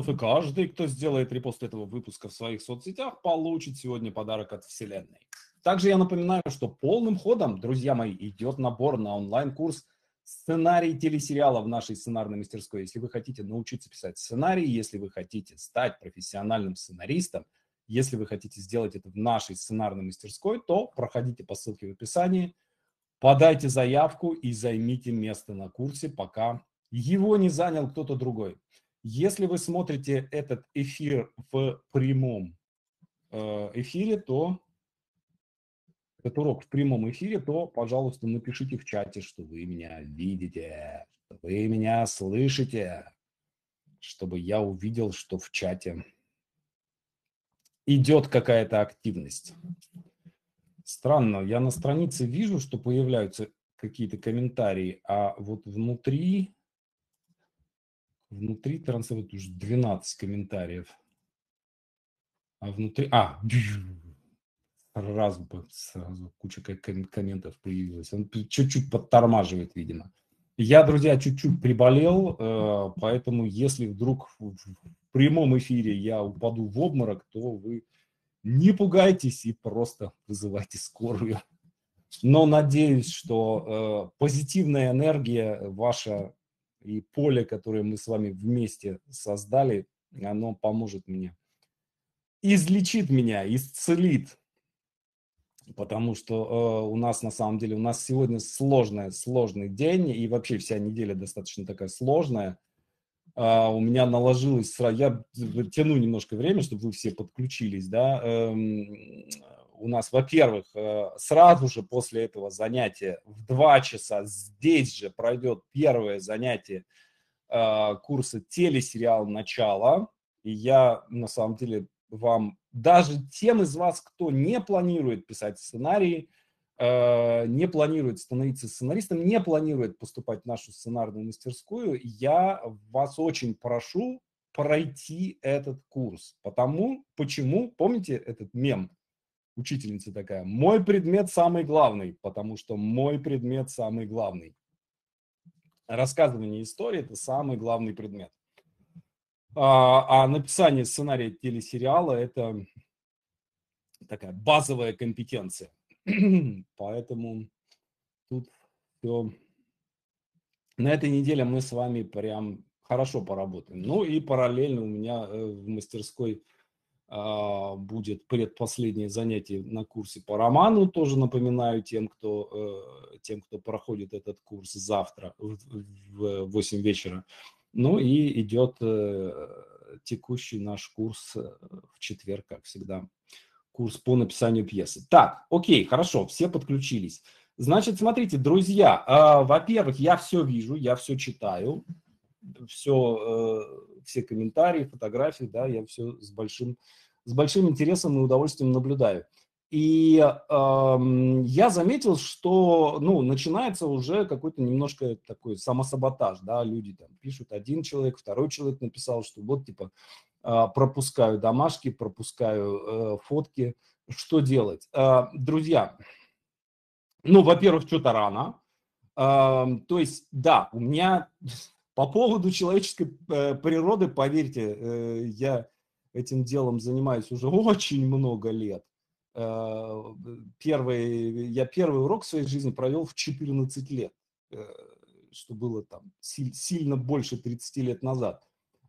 и каждый, кто сделает репост этого выпуска в своих соцсетях, получит сегодня подарок от Вселенной. Также я напоминаю, что полным ходом, друзья мои, идет набор на онлайн-курс сценарий телесериала в нашей сценарной мастерской. Если вы хотите научиться писать сценарий, если вы хотите стать профессиональным сценаристом, если вы хотите сделать это в нашей сценарной мастерской, то проходите по ссылке в описании, подайте заявку и займите место на курсе, пока его не занял кто-то другой. Если вы смотрите этот эфир в прямом э, эфире, то этот урок в прямом эфире, то, пожалуйста, напишите в чате, что вы меня видите, что вы меня слышите, чтобы я увидел, что в чате идет какая-то активность. Странно, я на странице вижу, что появляются какие-то комментарии, а вот внутри, внутри трансляции уже 12 комментариев. А внутри, а, сразу, сразу куча комментов появилась. Он чуть-чуть подтормаживает, видимо. Я, друзья, чуть-чуть приболел, э, поэтому если вдруг в прямом эфире я упаду в обморок, то вы не пугайтесь и просто вызывайте скорую. Но надеюсь, что э, позитивная энергия ваша и поле, которое мы с вами вместе создали, оно поможет мне. Излечит меня, исцелит потому что э, у нас на самом деле, у нас сегодня сложный, сложный день, и вообще вся неделя достаточно такая сложная. Э, у меня наложилось, я тяну немножко время, чтобы вы все подключились, да. Э, у нас, во-первых, э, сразу же после этого занятия в 2 часа здесь же пройдет первое занятие э, курса телесериал «Начало». И я, на самом деле, вам, даже тем из вас, кто не планирует писать сценарии, э, не планирует становиться сценаристом, не планирует поступать в нашу сценарную мастерскую, я вас очень прошу пройти этот курс. Потому, почему, помните этот мем, учительница такая, мой предмет самый главный, потому что мой предмет самый главный. Рассказывание истории – это самый главный предмет. А, а написание сценария телесериала – это такая базовая компетенция. Поэтому тут все. На этой неделе мы с вами прям хорошо поработаем. Ну и параллельно у меня э, в мастерской будет предпоследнее занятие на курсе по роману. Тоже напоминаю тем, кто, э, тем, кто проходит этот курс завтра в 8 вечера. Ну и идет э, текущий наш курс э, в четверг, как всегда, курс по написанию пьесы. Так, окей, хорошо, все подключились. Значит, смотрите, друзья, э, во-первых, я все вижу, я все читаю, все, все комментарии, фотографии, да, я все с большим, с большим интересом и удовольствием наблюдаю. И э, я заметил, что ну, начинается уже какой-то немножко такой самосаботаж. Да? Люди там пишут, один человек, второй человек написал, что вот типа э, пропускаю домашки, пропускаю э, фотки. Что делать? Э, друзья, ну, во-первых, что-то рано. Э, то есть, да, у меня по поводу человеческой э, природы, поверьте, э, я этим делом занимаюсь уже очень много лет. Э, первый, я первый урок в своей жизни провел в 14 лет, э, что было там сильно больше 30 лет назад.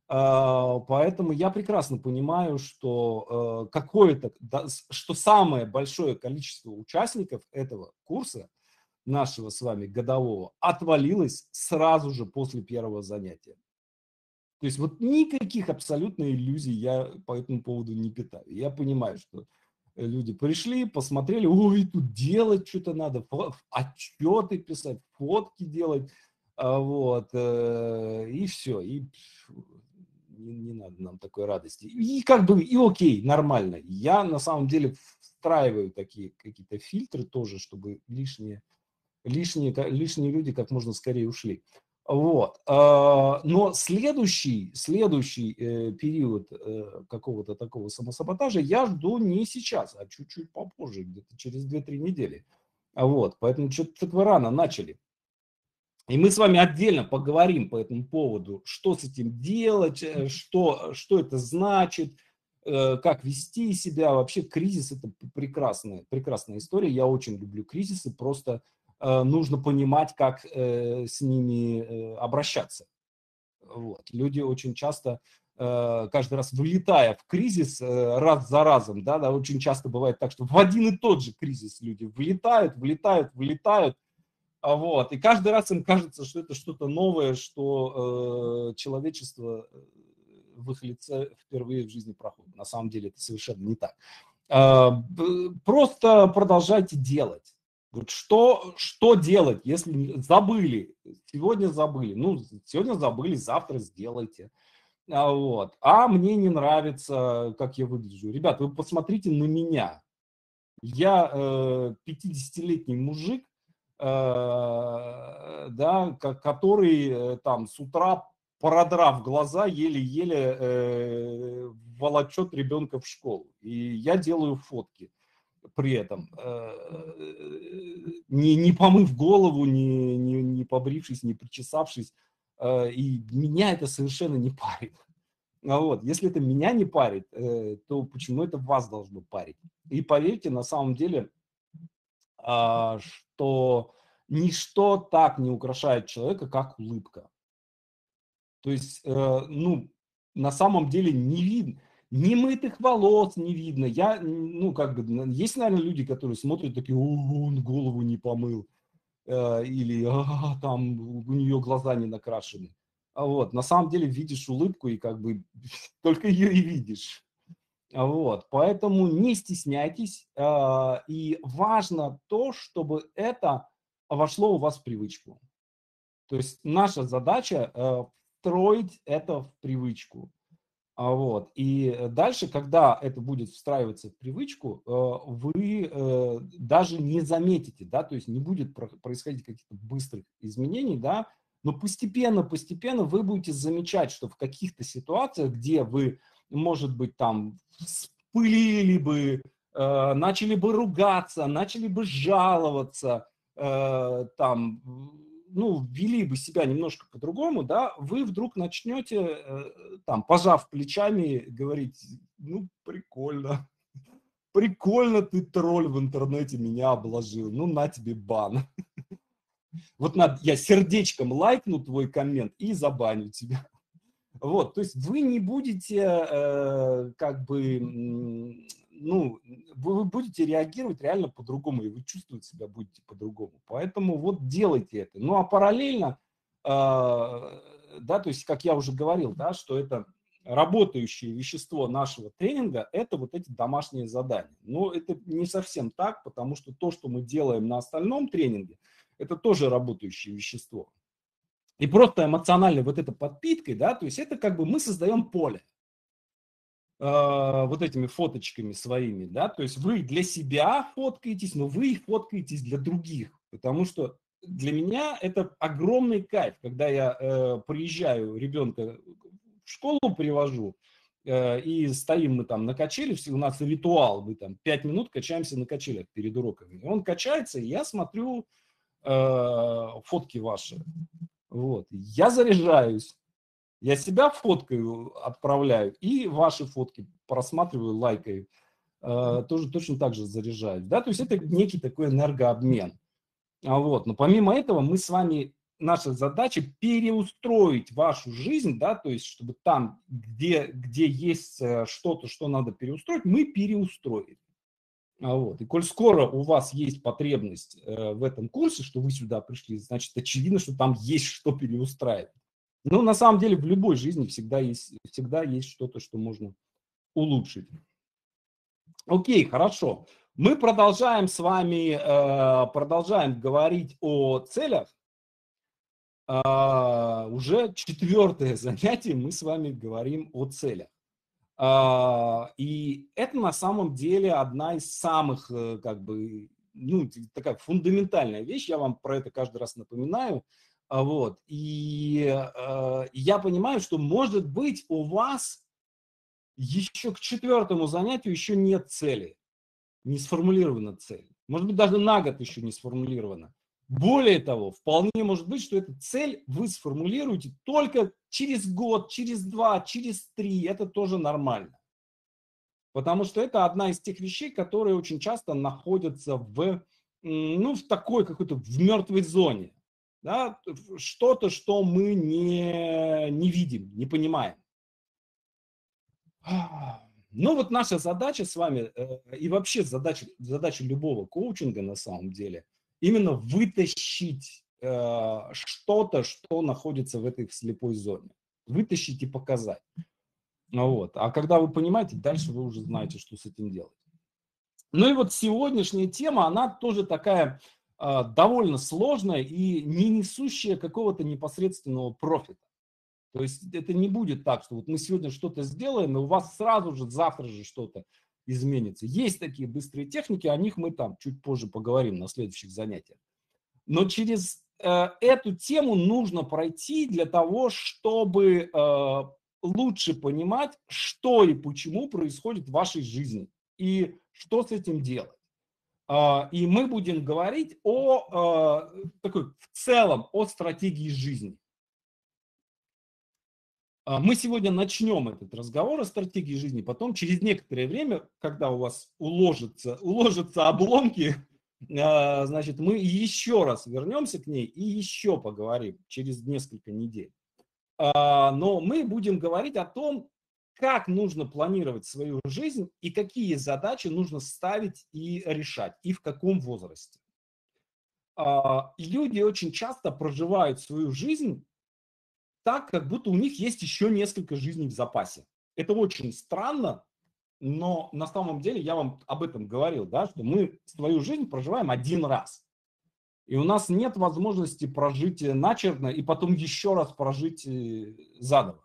А, поэтому я прекрасно понимаю, что э, какое-то, что самое большое количество участников этого курса, нашего с вами годового, отвалилось сразу же после первого занятия. То есть вот никаких абсолютно иллюзий я по этому поводу не питаю. Я понимаю, что люди пришли, посмотрели, ой, тут делать что-то надо, отчеты писать, фотки делать, а вот, э, и все, и не, не надо нам такой радости. И как бы, и окей, нормально. Я на самом деле встраиваю такие какие-то фильтры тоже, чтобы лишние, лишние, лишние люди как можно скорее ушли. Вот. А, но следующий, следующий э, период э, какого-то такого самосаботажа я жду не сейчас, а чуть-чуть попозже, где-то через 2-3 недели. Вот. Поэтому что-то вы рано начали. И мы с вами отдельно поговорим по этому поводу, что с этим делать, э, что, что это значит, как вести себя. Вообще кризис – это прекрасная, прекрасная история. Я очень люблю кризисы, просто нужно понимать, как с ними обращаться. Вот. Люди очень часто, каждый раз вылетая в кризис раз за разом, да, да, очень часто бывает так, что в один и тот же кризис люди вылетают, вылетают, вылетают, а вот. И каждый раз им кажется, что это что-то новое, что э, человечество э, в их лице впервые в жизни проходит. На самом деле это совершенно не так. Э, просто продолжайте делать. Вот что, что делать, если забыли, сегодня забыли, ну, сегодня забыли, завтра сделайте. А, вот. а мне не нравится, как я выгляжу. Ребят, вы посмотрите на меня. Я э, 50-летний мужик, Э, да, который э, там с утра, продрав глаза, еле-еле э, волочет ребенка в школу. И я делаю фотки при этом, не, не помыв голову, не, не, не побрившись, не причесавшись. И меня это совершенно не парит. А вот. Если это меня не парит, то почему это вас должно парить? И поверьте, на самом деле, а, что ничто так не украшает человека, как улыбка. То есть, э, ну, на самом деле не видно, ни мытых волос не видно. Я, ну, как бы, есть, наверное, люди, которые смотрят такие, он голову не помыл, э, или а, там у нее глаза не накрашены. А вот, на самом деле видишь улыбку и как бы только ее и видишь. Вот, поэтому не стесняйтесь. Э, и важно то, чтобы это вошло у вас в привычку. То есть наша задача э, встроить это в привычку. А вот. И дальше, когда это будет встраиваться в привычку, э, вы э, даже не заметите, да, то есть не будет происходить каких-то быстрых изменений, да, но постепенно, постепенно вы будете замечать, что в каких-то ситуациях, где вы, может быть, там спылили бы, начали бы ругаться, начали бы жаловаться, э, там, ну, вели бы себя немножко по-другому, да, вы вдруг начнете, э, там, пожав плечами, говорить, ну, прикольно, прикольно ты тролль в интернете меня обложил, ну, на тебе бан. Вот надо, я сердечком лайкну твой коммент и забаню тебя. Вот, то есть вы не будете э, как бы ну, вы будете реагировать реально по-другому, и вы чувствовать себя будете по-другому. Поэтому вот делайте это. Ну, а параллельно, э, да, то есть, как я уже говорил, да, что это работающее вещество нашего тренинга, это вот эти домашние задания. Но это не совсем так, потому что то, что мы делаем на остальном тренинге, это тоже работающее вещество. И просто эмоционально вот эта подпиткой, да, то есть это как бы мы создаем поле. Э, вот этими фоточками своими, да, то есть вы для себя фоткаетесь, но вы фоткаетесь для других, потому что для меня это огромный кайф, когда я э, приезжаю ребенка в школу привожу, э, и стоим мы там на качели, у нас ритуал, мы там пять минут качаемся на качелях перед уроками. Он качается, и я смотрю э, фотки ваши. Вот. Я заряжаюсь, я себя фоткаю, отправляю, и ваши фотки просматриваю, лайкаю. Э, тоже точно так же заряжаюсь. Да? То есть это некий такой энергообмен. А вот. Но помимо этого мы с вами, наша задача переустроить вашу жизнь, да, то есть чтобы там, где, где есть э, что-то, что надо переустроить, мы переустроили. А вот. И коль скоро у вас есть потребность э, в этом курсе, что вы сюда пришли, значит, очевидно, что там есть что переустраивать. Ну, на самом деле, в любой жизни всегда есть, всегда есть что-то, что можно улучшить. Окей, хорошо. Мы продолжаем с вами, э, продолжаем говорить о целях. Э, уже четвертое занятие мы с вами говорим о целях. Э, и это на самом деле одна из самых, как бы, ну, такая фундаментальная вещь. Я вам про это каждый раз напоминаю. А, вот. И э, я понимаю, что, может быть, у вас еще к четвертому занятию еще нет цели, не сформулирована цель. Может быть, даже на год еще не сформулирована. Более того, вполне может быть, что эту цель вы сформулируете только через год, через два, через три. Это тоже нормально. Потому что это одна из тех вещей, которые очень часто находятся в, ну, в такой какой-то в мертвой зоне. Да? Что-то, что мы не, не видим, не понимаем. Ну вот наша задача с вами, э, и вообще задача, задача любого коучинга на самом деле, именно вытащить э, что-то, что находится в этой слепой зоне. Вытащить и показать. Ну вот. А когда вы понимаете, дальше вы уже знаете, что с этим делать. Ну и вот сегодняшняя тема, она тоже такая довольно сложная и не несущая какого-то непосредственного профита. То есть это не будет так, что вот мы сегодня что-то сделаем, и у вас сразу же, завтра же что-то изменится. Есть такие быстрые техники, о них мы там чуть позже поговорим на следующих занятиях. Но через э, эту тему нужно пройти для того, чтобы э, лучше понимать, что и почему происходит в вашей жизни и что с этим делать. Э, и мы будем говорить о э, такой в целом о стратегии жизни. А, мы сегодня начнем этот разговор о стратегии жизни, потом через некоторое время, когда у вас уложатся, уложатся обломки, а, значит, мы еще раз вернемся к ней и еще поговорим через несколько недель. А, но мы будем говорить о том, как нужно планировать свою жизнь и какие задачи нужно ставить и решать, и в каком возрасте. Люди очень часто проживают свою жизнь так, как будто у них есть еще несколько жизней в запасе. Это очень странно, но на самом деле я вам об этом говорил, да, что мы свою жизнь проживаем один раз. И у нас нет возможности прожить начерно и потом еще раз прожить э, заново.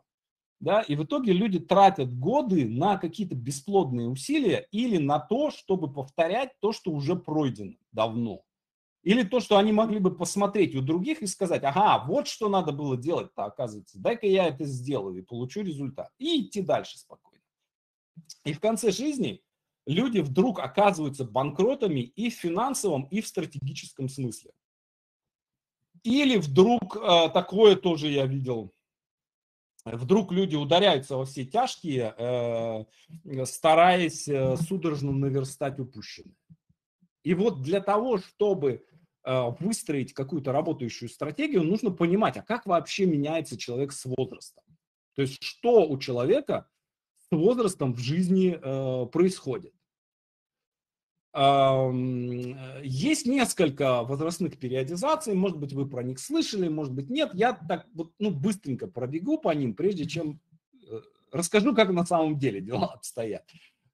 Да? И в итоге люди тратят годы на какие-то бесплодные усилия или на то, чтобы повторять то, что уже пройдено давно. Или то, что они могли бы посмотреть у других и сказать, ага, вот что надо было делать-то, оказывается, дай-ка я это сделаю и получу результат. И идти дальше спокойно. И в конце жизни люди вдруг оказываются банкротами и в финансовом, и в стратегическом смысле. Или вдруг э, такое тоже я видел, вдруг люди ударяются во все тяжкие, э, стараясь э, судорожно наверстать упущенное. И вот для того, чтобы э, выстроить какую-то работающую стратегию, нужно понимать, а как вообще меняется человек с возрастом. То есть что у человека с возрастом в жизни э, происходит. Есть несколько возрастных периодизаций, может быть, вы про них слышали, может быть, нет. Я так вот, ну, быстренько пробегу по ним, прежде чем э, расскажу, как на самом деле дела обстоят.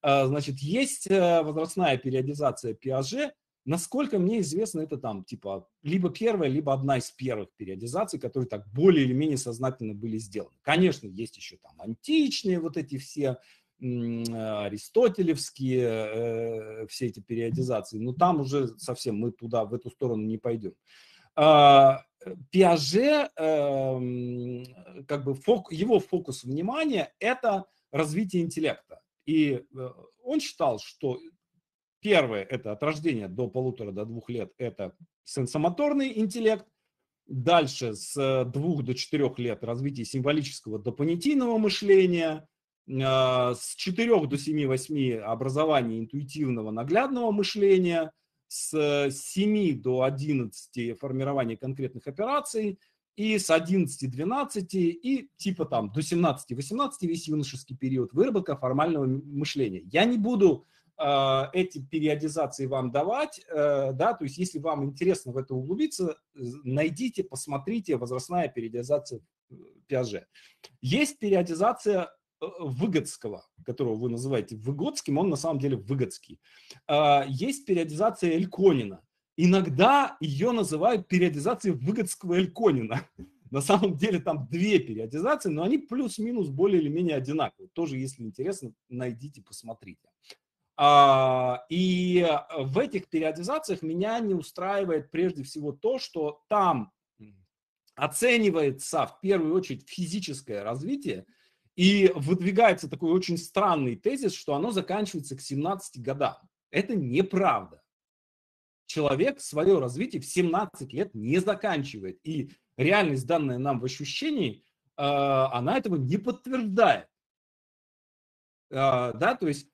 А, значит, есть э, возрастная периодизация Пиаже. Насколько мне известно, это там типа либо первая, либо одна из первых периодизаций, которые так более или менее сознательно были сделаны. Конечно, есть еще там античные вот эти все аристотелевские э, все эти периодизации, но там уже совсем мы туда, в эту сторону не пойдем. А, Пиаже, эм, как бы фок, его фокус внимания – это развитие интеллекта. И э, он считал, что первое – это от рождения до полутора, до двух лет – это сенсомоторный интеллект. Дальше с двух до четырех лет развитие символического до понятийного мышления. А, с четырех до семи-восьми образование интуитивного наглядного мышления. С 7 до 11 формирование конкретных операций – и с 11-12 и типа там до 17-18 весь юношеский период выработка формального мышления. Я не буду э, эти периодизации вам давать, э, да, то есть если вам интересно в это углубиться, найдите, посмотрите возрастная периодизация э, Пиаже. Есть периодизация э, Выгодского, которого вы называете Выгодским, он на самом деле Выгодский. Э, есть периодизация Эльконина – Иногда ее называют периодизацией Выгодского Эльконина. На самом деле там две периодизации, но они плюс-минус более или менее одинаковые. Тоже, если интересно, найдите, посмотрите. А, и в этих периодизациях меня не устраивает прежде всего то, что там оценивается в первую очередь физическое развитие, и выдвигается такой очень странный тезис, что оно заканчивается к 17 годам. Это неправда. человек свое развитие в 17 лет не заканчивает. И реальность, данная нам в ощущении, она этого не подтверждает. Да, то есть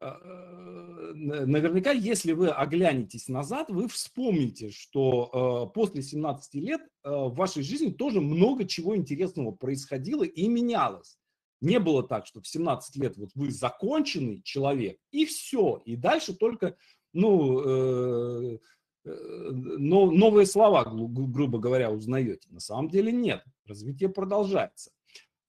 наверняка, если вы оглянетесь назад, вы вспомните, что э, после 17 лет э, в вашей жизни тоже много чего интересного происходило и менялось. Не было так, что в 17 лет вот вы законченный человек, и все, и дальше только, ну, э, э, но, новые слова, грубо говоря, узнаете. На самом деле нет, развитие продолжается.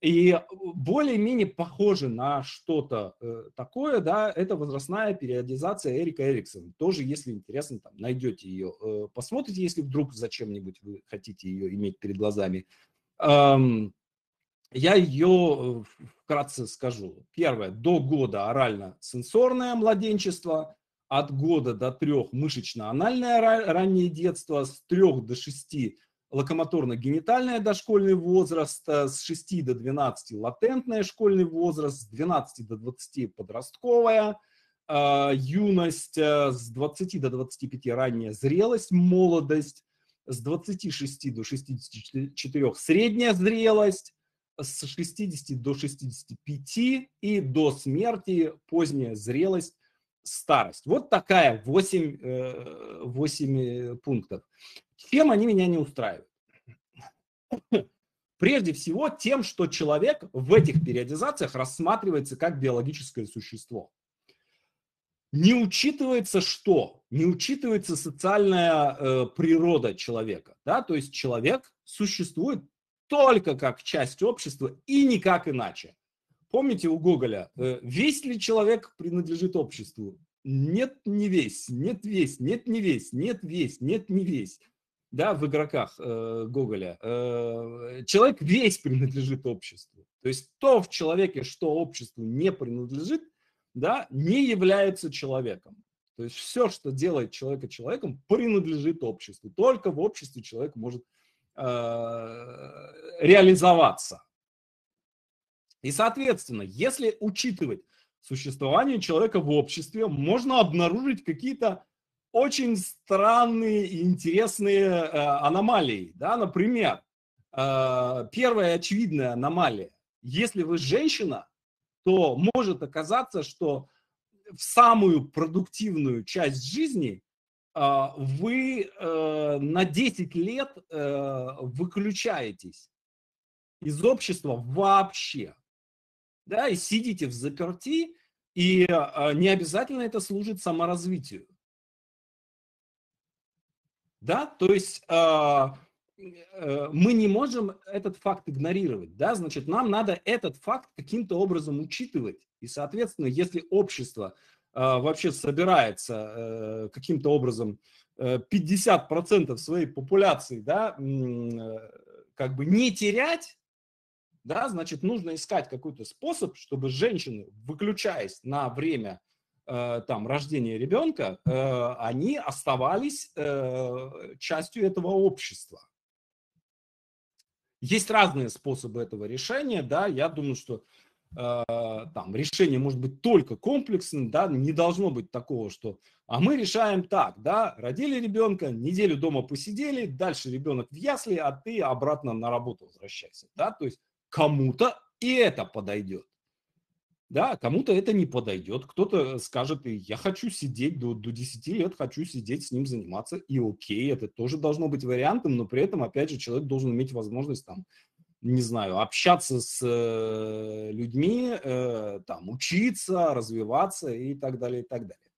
И более-менее похоже на что-то э, такое, да, это возрастная периодизация Эрика Эриксона. Тоже, если интересно, там, найдете ее, э, посмотрите, если вдруг зачем-нибудь вы хотите ее иметь перед глазами. Эм, я ее э, вкратце скажу. Первое, до года орально-сенсорное младенчество, от года до трех мышечно-анальное раннее детство, с трех до шести локомоторно-генитальный дошкольный возраст, э, с 6 до 12 латентный школьный возраст, с 12 до 20 подростковая, э, юность, э, с 20 до 25 ранняя зрелость, молодость, с 26 до 64 средняя зрелость, с 60 до 65 и до смерти поздняя зрелость, старость. Вот такая 8, 8 пунктов. Чем они меня не устраивают? Прежде всего тем, что человек в этих периодизациях рассматривается как биологическое существо. Не учитывается что? Не учитывается социальная э, природа человека. Да? То есть человек существует только как часть общества и никак иначе. Помните у Гоголя, э, весь ли человек принадлежит обществу? Нет, не весь, нет весь, нет, не весь, нет весь, нет, не весь да, в игроках э, Гоголя, э, человек весь принадлежит обществу. То есть то в человеке, что обществу не принадлежит, да, не является человеком. То есть все, что делает человека человеком, принадлежит обществу. Только в обществе человек может э, реализоваться. И, соответственно, если учитывать существование человека в обществе, можно обнаружить какие-то очень странные и интересные э, аномалии. Да? Например, э, первая очевидная аномалия. Если вы женщина, то может оказаться, что в самую продуктивную часть жизни э, вы на 10 лет выключаетесь из общества вообще. Да, и сидите в заперти, и не обязательно это служит саморазвитию. Да, то есть э, э, мы не можем этот факт игнорировать, да, значит, нам надо этот факт каким-то образом учитывать. И, соответственно, если общество э, вообще собирается э, каким-то образом э, 50% своей популяции, да, э, как бы не терять, да, значит, нужно искать какой-то способ, чтобы женщины, выключаясь на время там, рождения ребенка, э, они оставались э, частью этого общества. Есть разные способы этого решения, да, я думаю, что там решение может быть только комплексным, да, не должно быть такого, что, а мы решаем так, да, родили ребенка, неделю дома посидели, дальше ребенок в ясли, а ты обратно на работу возвращайся, да, то есть кому-то и это подойдет. Да, кому-то это не подойдет, кто-то скажет, я хочу сидеть до, до 10 лет, хочу сидеть с ним заниматься, и окей, это тоже должно быть вариантом, но при этом, опять же, человек должен иметь возможность там, не знаю, общаться с э, людьми, э, там, учиться, развиваться и так далее, и так далее.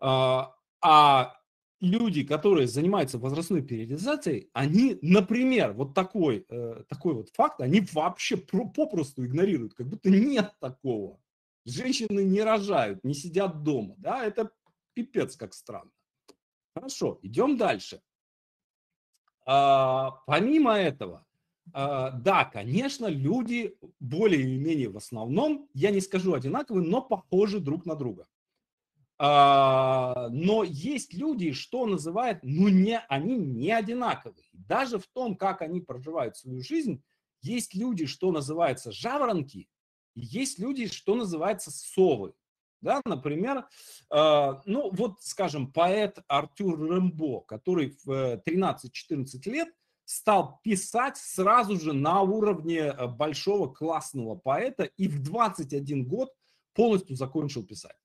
А, а люди, которые занимаются возрастной периодизацией, они, например, вот такой, э, такой вот факт, они вообще про, попросту игнорируют, как будто нет такого. Женщины не рожают, не сидят дома, да, это пипец как странно. Хорошо, идем дальше. А, помимо этого, а, да, конечно, люди более или менее в основном, я не скажу одинаковые, но похожи друг на друга. А, но есть люди, что называют, ну не, они не одинаковые. Даже в том, как они проживают свою жизнь, есть люди, что называется жаворонки, и есть люди, что называется совы. Да, например, э, ну вот, скажем, поэт Артюр Рэмбо, который в 13-14 лет стал писать сразу же на уровне э, большого классного поэта и в 21 год полностью закончил писать.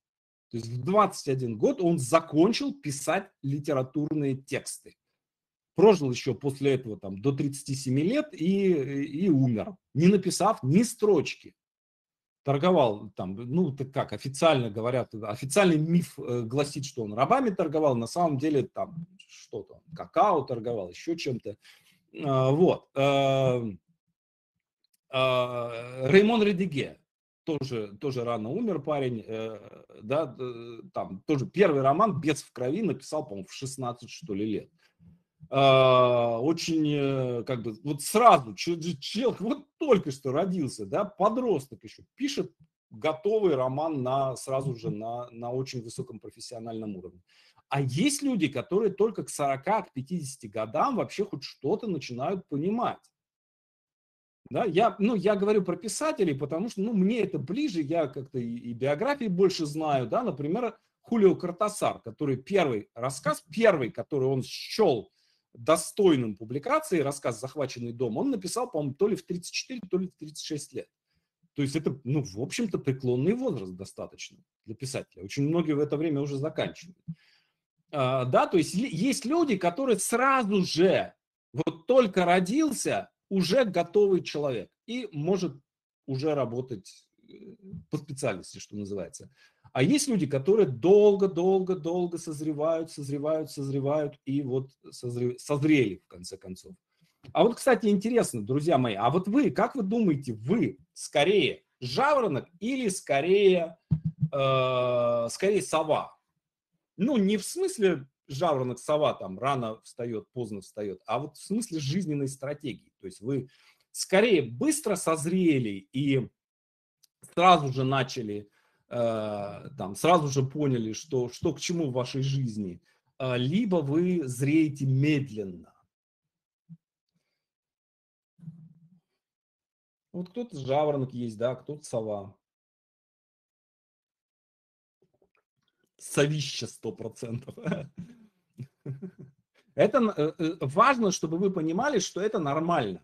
То есть в 21 год он закончил писать литературные тексты. Прожил еще после этого там, до 37 лет и, и умер, не написав ни строчки торговал там, ну, как официально говорят, официальный миф э, гласит, что он рабами торговал, на самом деле там что-то, какао торговал, еще чем-то. А, вот. Эм, а, Реймон Редиге тоже, тоже рано умер парень, э, да, там тоже первый роман «Бес в крови» написал, по-моему, в 16, что ли, лет. А, очень, э, как бы, вот сразу, человек вот только что родился, да, подросток еще, пишет готовый роман на, сразу же на, на очень высоком профессиональном уровне. А есть люди, которые только к 40, к 50 годам вообще хоть что-то начинают понимать. Да, я, ну, я говорю про писателей, потому что ну, мне это ближе, я как-то и, и биографии больше знаю, да, например, Хулио Картасар, который первый рассказ, первый, который он счел достойным публикации, рассказ «Захваченный дом», он написал, по-моему, то ли в 34, то ли в 36 лет. То есть это, ну, в общем-то, преклонный возраст достаточно для писателя. Очень многие в это время уже заканчивают. А, да, то есть есть люди, которые сразу же, вот только родился, уже готовый человек и может уже работать э, по специальности, что называется. А есть люди, которые долго-долго-долго созревают, созревают, созревают и вот созре... созрели в конце концов. А вот, кстати, интересно, друзья мои, а вот вы, как вы думаете, вы скорее жаворонок или скорее, э, скорее сова? Ну, не в смысле жаворонок, сова там рано встает, поздно встает, а вот в смысле жизненной стратегии. То есть вы скорее быстро созрели и сразу же начали Э, там сразу же поняли, что, что к чему в вашей жизни, э, либо вы зреете медленно. Вот кто-то жаворонок есть, да, кто-то сова. Совище сто процентов. Это э, важно, чтобы вы понимали, что это нормально.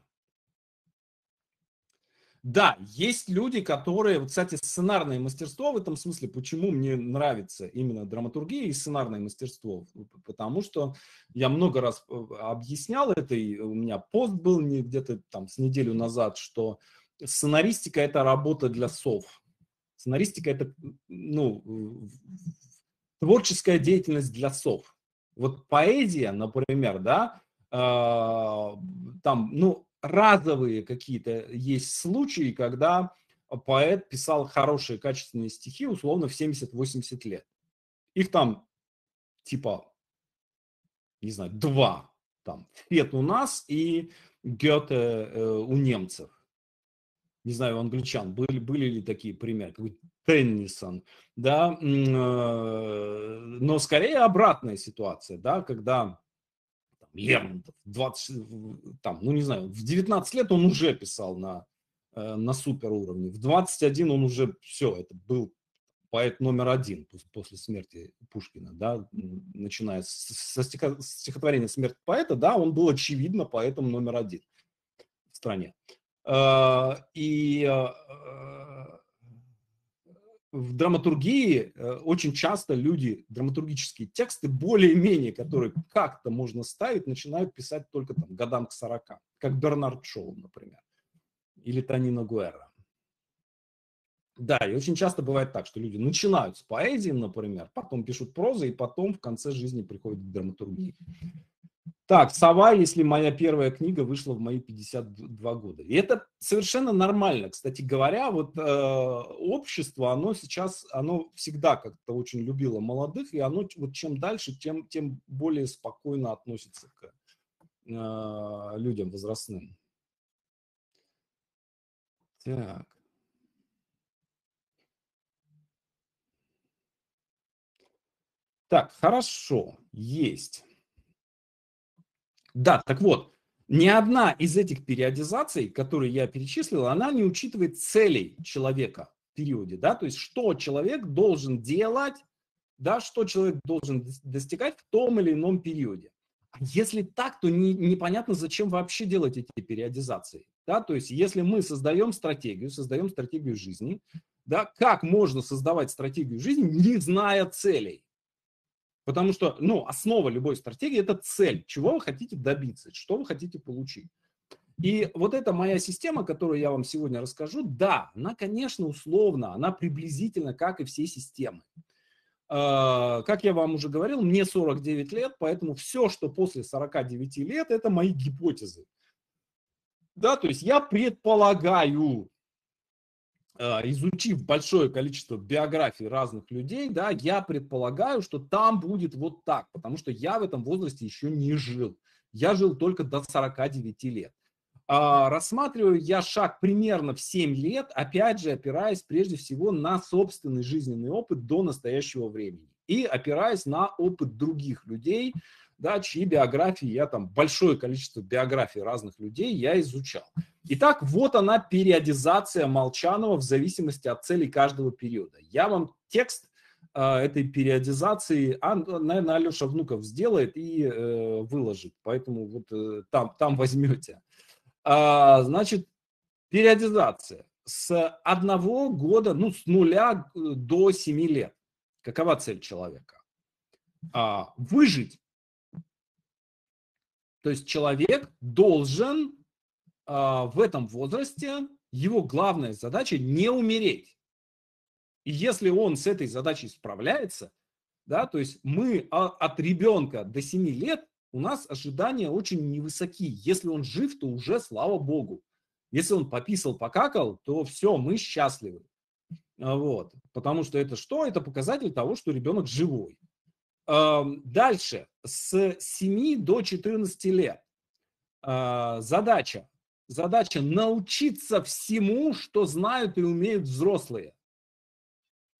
Да, есть люди, которые, кстати, сценарное мастерство в этом смысле, почему мне нравится именно драматургия и сценарное мастерство, потому что я много раз э, объяснял это, и у меня пост был где-то там с неделю назад, что сценаристика – это работа для сов. Сценаристика – это, ну, творческая деятельность для сов. Вот поэзия, например, да, э, там, ну, разовые какие-то есть случаи, когда поэт писал хорошие, качественные стихи, условно, в 70-80 лет. Их там, типа, не знаю, два. Там, Фет у нас и Гёте э, у немцев. Не знаю, англичан были, были ли такие примеры, как Теннисон, да, э, но скорее обратная ситуация, да, когда Лермонтов, 20, там, ну не знаю, в 19 лет он уже писал на, э, на супер уровне, в 21 он уже, все, это был поэт номер один после смерти Пушкина, да, начиная со стихотворения «Смерть поэта», да, он был очевидно поэтом номер один в стране. Э, и э, в драматургии э, очень часто люди драматургические тексты более-менее, которые как-то можно ставить, начинают писать только там годам к 40, как Бернард Шоу, например, или Танина Гуэра. Да, и очень часто бывает так, что люди начинают с поэзии, например, потом пишут прозу, и потом в конце жизни приходят к драматургии. Так, «Сова», если моя первая книга вышла в мои 52 года. И это совершенно нормально. Кстати говоря, вот э, общество, оно сейчас, оно всегда как-то очень любило молодых, и оно вот чем дальше, тем, тем более спокойно относится к э, людям возрастным. Так. Так, хорошо, есть. Да, так вот, ни одна из этих периодизаций, которые я перечислил, она не учитывает целей человека. периоде, да, то есть что человек должен делать, да, что человек должен достигать в том или ином периоде. А если так, то не, непонятно, зачем вообще делать эти периодизации. Да? То есть если мы создаем стратегию, создаем стратегию жизни, да, как можно создавать стратегию жизни, не зная целей? Потому что, ну, основа любой стратегии – это цель. Чего вы хотите добиться, что вы хотите получить. И вот эта моя система, которую я вам сегодня расскажу, да, она, конечно, условно, она приблизительно, как и все системы. А, как я вам уже говорил, мне 49 лет, поэтому все, что после 49 лет, это мои гипотезы. Да, то есть я предполагаю, изучив большое количество биографий разных людей, да, я предполагаю, что там будет вот так, потому что я в этом возрасте еще не жил. Я жил только до 49 лет. А, рассматриваю я шаг примерно в 7 лет, опять же, опираясь прежде всего на собственный жизненный опыт до настоящего времени и опираясь на опыт других людей, да, чьи биографии я там, большое количество биографий разных людей я изучал. Итак, вот она периодизация Молчанова в зависимости от целей каждого периода. Я вам текст э, этой периодизации, а, наверное, Алеша Внуков сделает и э, выложит, поэтому вот э, там, там возьмете. А, значит, периодизация с одного года, ну, с нуля до семи лет. Какова цель человека? А, выжить. То есть человек должен а, в этом возрасте, его главная задача не умереть. И если он с этой задачей справляется, да, то есть мы от ребенка до 7 лет у нас ожидания очень невысоки. Если он жив, то уже слава богу. Если он пописал, покакал, то все, мы счастливы. А, вот. Потому что это что? Это показатель того, что ребенок живой. Дальше. С 7 до 14 лет. А, задача. Задача научиться всему, что знают и умеют взрослые.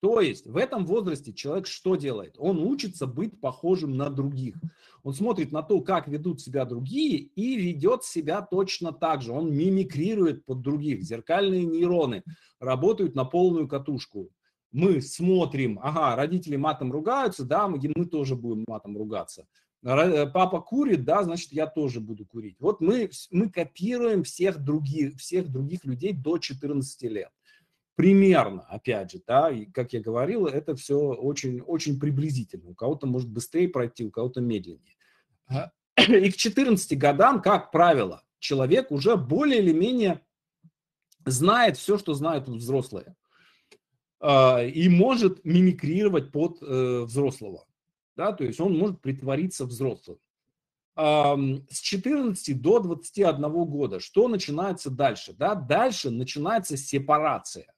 То есть в этом возрасте человек что делает? Он учится быть похожим на других. Он смотрит на то, как ведут себя другие и ведет себя точно так же. Он мимикрирует под других. Зеркальные нейроны работают на полную катушку. Мы смотрим, ага, родители матом ругаются, да, мы, мы тоже будем матом ругаться. Э, папа курит, да, значит, я тоже буду курить. Вот мы, мы копируем всех других, всех других людей до 14 лет примерно, опять же, да, и как я говорил, это все очень, очень приблизительно. У кого-то может быстрее пройти, у кого-то медленнее. И к 14 годам, как правило, человек уже более или менее знает все, что знают взрослые. А, и может мимикрировать под э, взрослого. Да, то есть он может притвориться взрослым. С 14 до 21 года что начинается дальше? Да? Дальше начинается сепарация.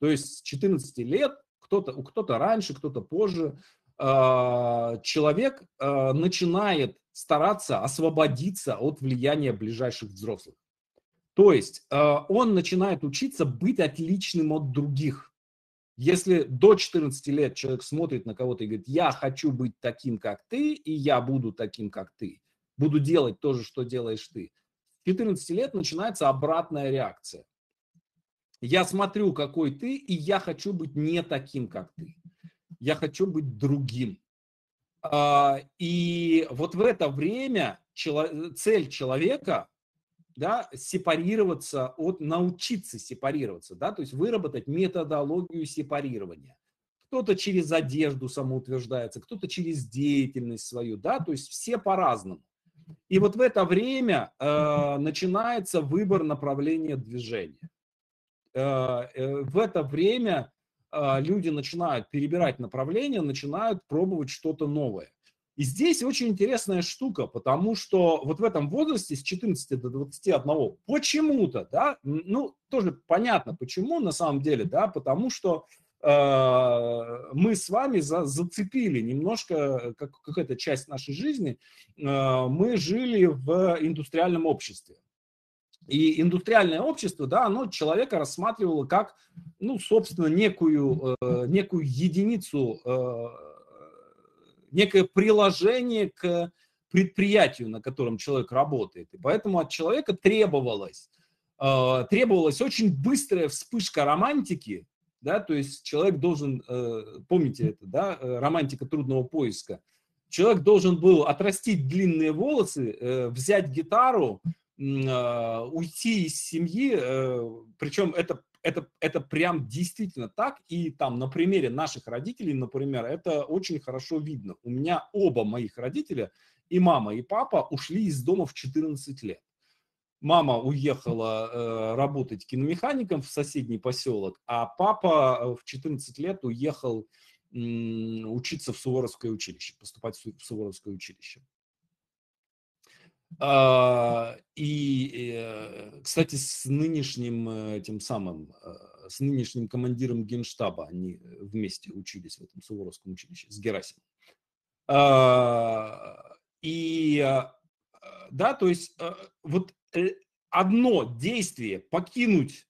То есть с 14 лет, кто-то, у кто-то раньше, кто-то позже, а, человек а, начинает стараться освободиться от влияния ближайших взрослых. То есть он начинает учиться быть отличным от других. Если до 14 лет человек смотрит на кого-то и говорит, я хочу быть таким, как ты, и я буду таким, как ты, буду делать то же, что делаешь ты, с 14 лет начинается обратная реакция. Я смотрю, какой ты, и я хочу быть не таким, как ты. Я хочу быть другим. А, и вот в это время цель человека да, сепарироваться от, научиться сепарироваться, да, то есть выработать методологию сепарирования. Кто-то через одежду самоутверждается, кто-то через деятельность свою, да, то есть все по-разному. И вот в это время э, начинается выбор направления движения. Э, э, в это время э, люди начинают перебирать направления, начинают пробовать что-то новое. И здесь очень интересная штука, потому что вот в этом возрасте с 14 до 21 почему-то, да, ну, тоже понятно почему на самом деле, да, потому что э, мы с вами за, зацепили немножко, как какая-то часть нашей жизни, э, мы жили в индустриальном обществе. И индустриальное общество, да, оно человека рассматривало как, ну, собственно, некую, э, некую единицу, э, некое приложение к предприятию, на котором человек работает. И поэтому от человека требовалось, э, требовалась очень быстрая вспышка романтики, да, то есть человек должен, э, помните это, да, э, романтика трудного поиска, человек должен был отрастить длинные волосы, взять гитару, уйти из семьи, причем это это, это прям действительно так. И там на примере наших родителей, например, это очень хорошо видно. У меня оба моих родителя, и мама, и папа, ушли из дома в 14 лет. Мама уехала э, работать киномехаником в соседний поселок, а папа э, в 14 лет уехал учиться в Суворовское училище, поступать в Суворовское училище. А, и, э, кстати, с нынешним э, тем самым, э, с нынешним командиром генштаба они вместе учились в этом Суворовском училище, с Герасимом. А, и, да, то есть вот одно действие покинуть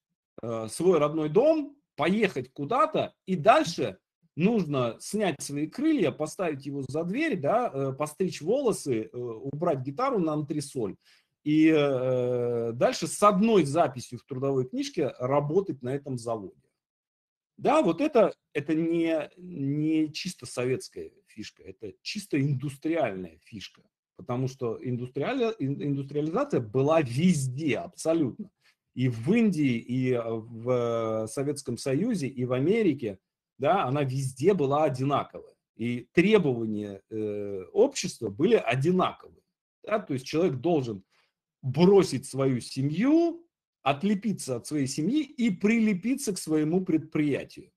свой родной дом, поехать куда-то и дальше нужно снять свои крылья, поставить его за дверь, да, э, постричь волосы, э, убрать гитару на антресоль и э, дальше с одной записью в трудовой книжке работать на этом заводе. Да, вот это, это не, не чисто советская фишка, это чисто индустриальная фишка, потому что индустриали, индустриализация была везде абсолютно. И в Индии, и в Советском Союзе, и в Америке – да, она везде была одинаковая. И требования э, общества были одинаковые. Да? То есть человек должен бросить свою семью, отлепиться от своей семьи и прилепиться к своему предприятию.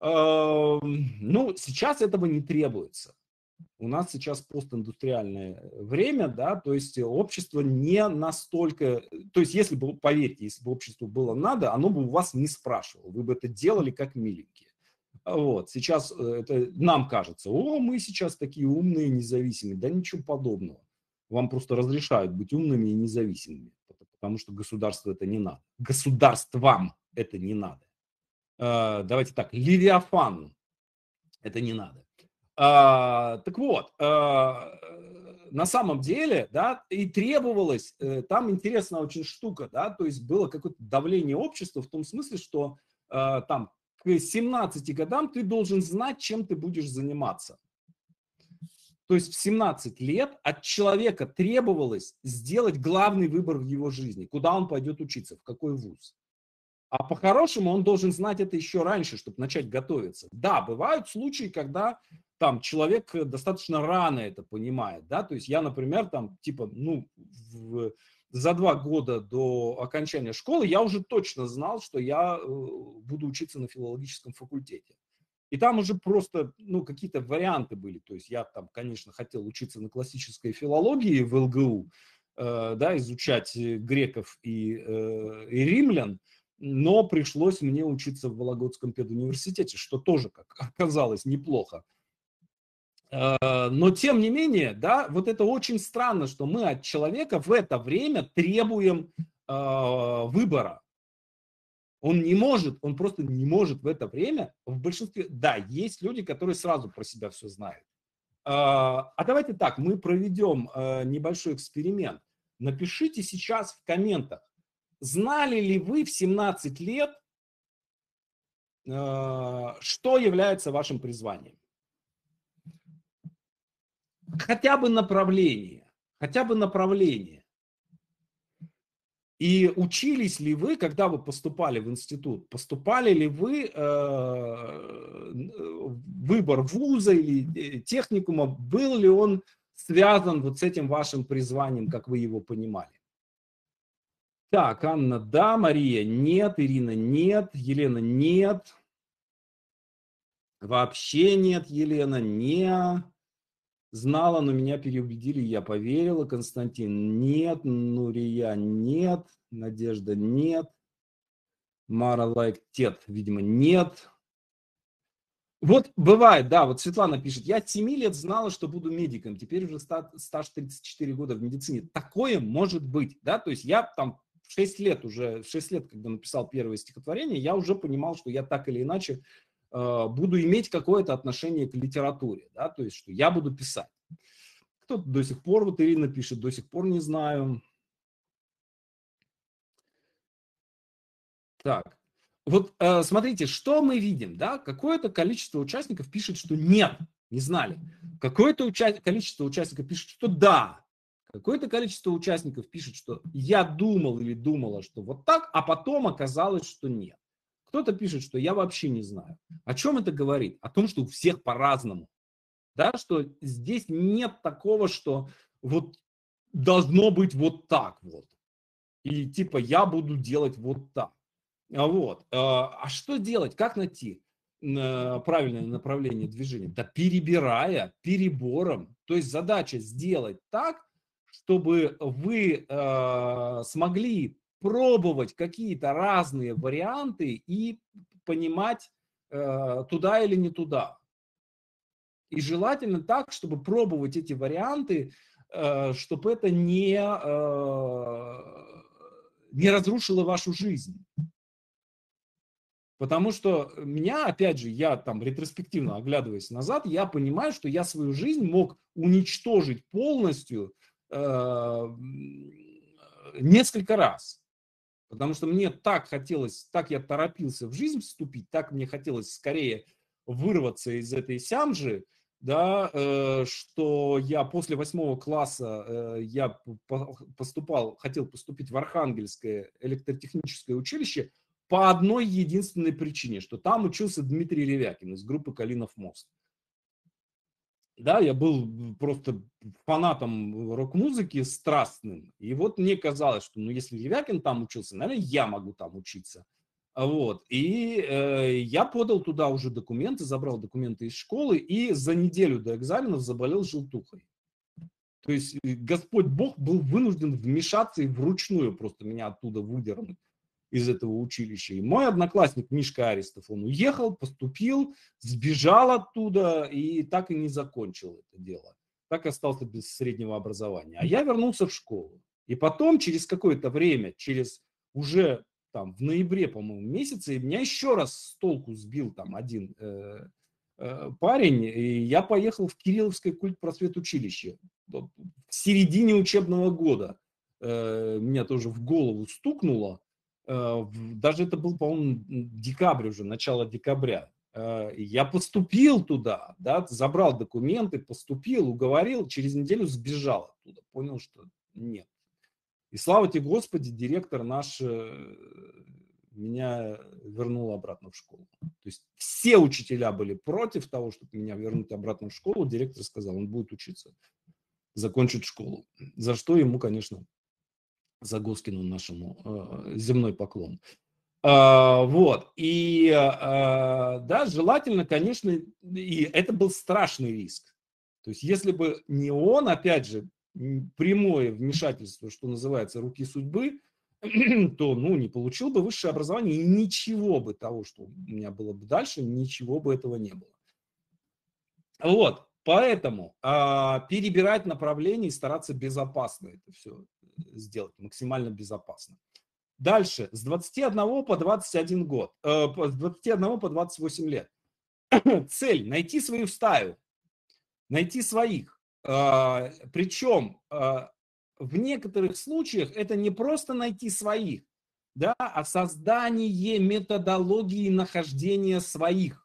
Э, ну, сейчас этого не требуется. У нас сейчас постиндустриальное время, да, то есть общество не настолько, то есть если бы, поверьте, если бы обществу было надо, оно бы у вас не спрашивало, вы бы это делали как миленькие. Вот, сейчас э, это нам кажется, о, мы сейчас такие умные, независимые. Да ничего подобного. Вам просто разрешают быть умными и независимыми, потому что государству это не надо. Государствам это не надо. А, давайте так, Левиафан это не надо. А, так вот, а, на самом деле, да, и требовалось, э, там интересная очень штука, да, то есть было какое-то давление общества в том смысле, что там к 17 годам ты должен знать, чем ты будешь заниматься. То есть в 17 лет от человека требовалось сделать главный выбор в его жизни, куда он пойдет учиться, в какой вуз. А по-хорошему он должен знать это еще раньше, чтобы начать готовиться. Да, бывают случаи, когда там человек достаточно рано это понимает, да, то есть я, например, там типа, ну, в, за два года до окончания школы я уже точно знал, что я э, буду учиться на филологическом факультете. И там уже просто, ну, какие-то варианты были. То есть я там, конечно, хотел учиться на классической филологии в ЛГУ, э, да, изучать греков и, э, и римлян, но пришлось мне учиться в Вологодском педуниверситете, что тоже, как оказалось, неплохо. Э, но тем не менее, да, вот это очень странно, что мы от человека в это время требуем э, выбора. Он не может, он просто не может в это время, в большинстве, да, есть люди, которые сразу про себя все знают. Э, а давайте так, мы проведем э, небольшой эксперимент. Напишите сейчас в комментах, знали ли вы в 17 лет, э, что является вашим призванием? Хотя бы направление, хотя бы направление. И учились ли вы, когда вы поступали в институт, поступали ли вы, э, выбор вуза или э, техникума, был ли он связан вот с этим вашим призванием, как вы его понимали? Так, Анна, да, Мария, нет, Ирина, нет, Елена, нет. Вообще нет, Елена, не. Знала, но меня переубедили, я поверила. Константин нет, Нурия нет, Надежда нет, Мара Лайк Тет, видимо, нет. Вот бывает, да, вот Светлана пишет, я 7 лет знала, что буду медиком, теперь уже стаж 34 года в медицине. Такое может быть, да, то есть я там 6 лет уже, 6 лет, когда написал первое стихотворение, я уже понимал, что я так или иначе Э, буду иметь какое-то отношение к литературе, да, то есть, что я буду писать. Кто-то до сих пор, вот Ирина пишет, до сих пор не знаю. Так, вот э, смотрите, что мы видим, да? Какое-то количество участников пишет, что нет, не знали. Какое-то уча- количество участников пишет, что да. Какое-то количество участников пишет, что я думал или думала, что вот так, а потом оказалось, что нет. Кто-то пишет, что я вообще не знаю. О чем это говорит? О том, что у всех по-разному. Да, что здесь нет такого, что вот должно быть вот так вот. И типа я буду делать вот так. А вот. А, а что делать? Как найти правильное направление движения? Да перебирая, перебором. То есть задача сделать так, чтобы вы э, смогли пробовать какие-то разные варианты и понимать, э, туда или не туда. И желательно так, чтобы пробовать эти варианты, э, чтобы это не, э, не разрушило вашу жизнь. Потому что меня, опять же, я там ретроспективно оглядываясь назад, я понимаю, что я свою жизнь мог уничтожить полностью э, несколько раз. Потому что мне так хотелось, так я торопился в жизнь вступить, так мне хотелось скорее вырваться из этой сямжи, да, э, что я после восьмого класса э, я поступал, хотел поступить в Архангельское электротехническое училище по одной единственной причине, что там учился Дмитрий Ревякин из группы «Калинов мост». Да, я был просто фанатом рок-музыки страстным. И вот мне казалось, что ну, если Ревякин там учился, наверное, я могу там учиться. Вот. И э, я подал туда уже документы, забрал документы из школы и за неделю до экзаменов заболел желтухой. То есть э, Господь Бог был вынужден вмешаться и вручную просто меня оттуда выдернуть из этого училища. И мой одноклассник Мишка Аристов, он уехал, поступил, сбежал оттуда и так и не закончил это дело. Так остался без среднего образования. А я вернулся в школу. И потом, через какое-то время, через уже там в ноябре, по-моему, месяце, меня еще раз с толку сбил там один э, э, парень, и я поехал в Кирилловское культпросвет училище. В середине учебного года э, меня тоже в голову стукнуло, Э, даже это был, по-моему, декабрь уже, начало декабря. Э, я поступил туда, да, забрал документы, поступил, уговорил, через неделю сбежал оттуда, понял, что нет. И слава тебе, Господи, директор наш э, меня вернул обратно в школу. То есть все учителя были против того, чтобы меня вернуть обратно в школу. Директор сказал, он будет учиться, закончит школу. За что ему, конечно, Загоскину нашему э, земной поклон. А, вот, и, а, да, желательно, конечно, и это был страшный риск. То есть, если бы не он, опять же, прямое вмешательство, что называется, руки судьбы, то, ну, не получил бы высшее образование, и ничего бы того, что у меня было бы дальше, ничего бы этого не было. Вот, поэтому а, перебирать направление и стараться безопасно это все сделать максимально безопасно. Дальше, с 21 по 21 год, э, с 21 по 28 лет. Цель – найти свою стаю, найти своих. Э, причем э, в некоторых случаях это не просто найти своих, да, а создание методологии нахождения своих.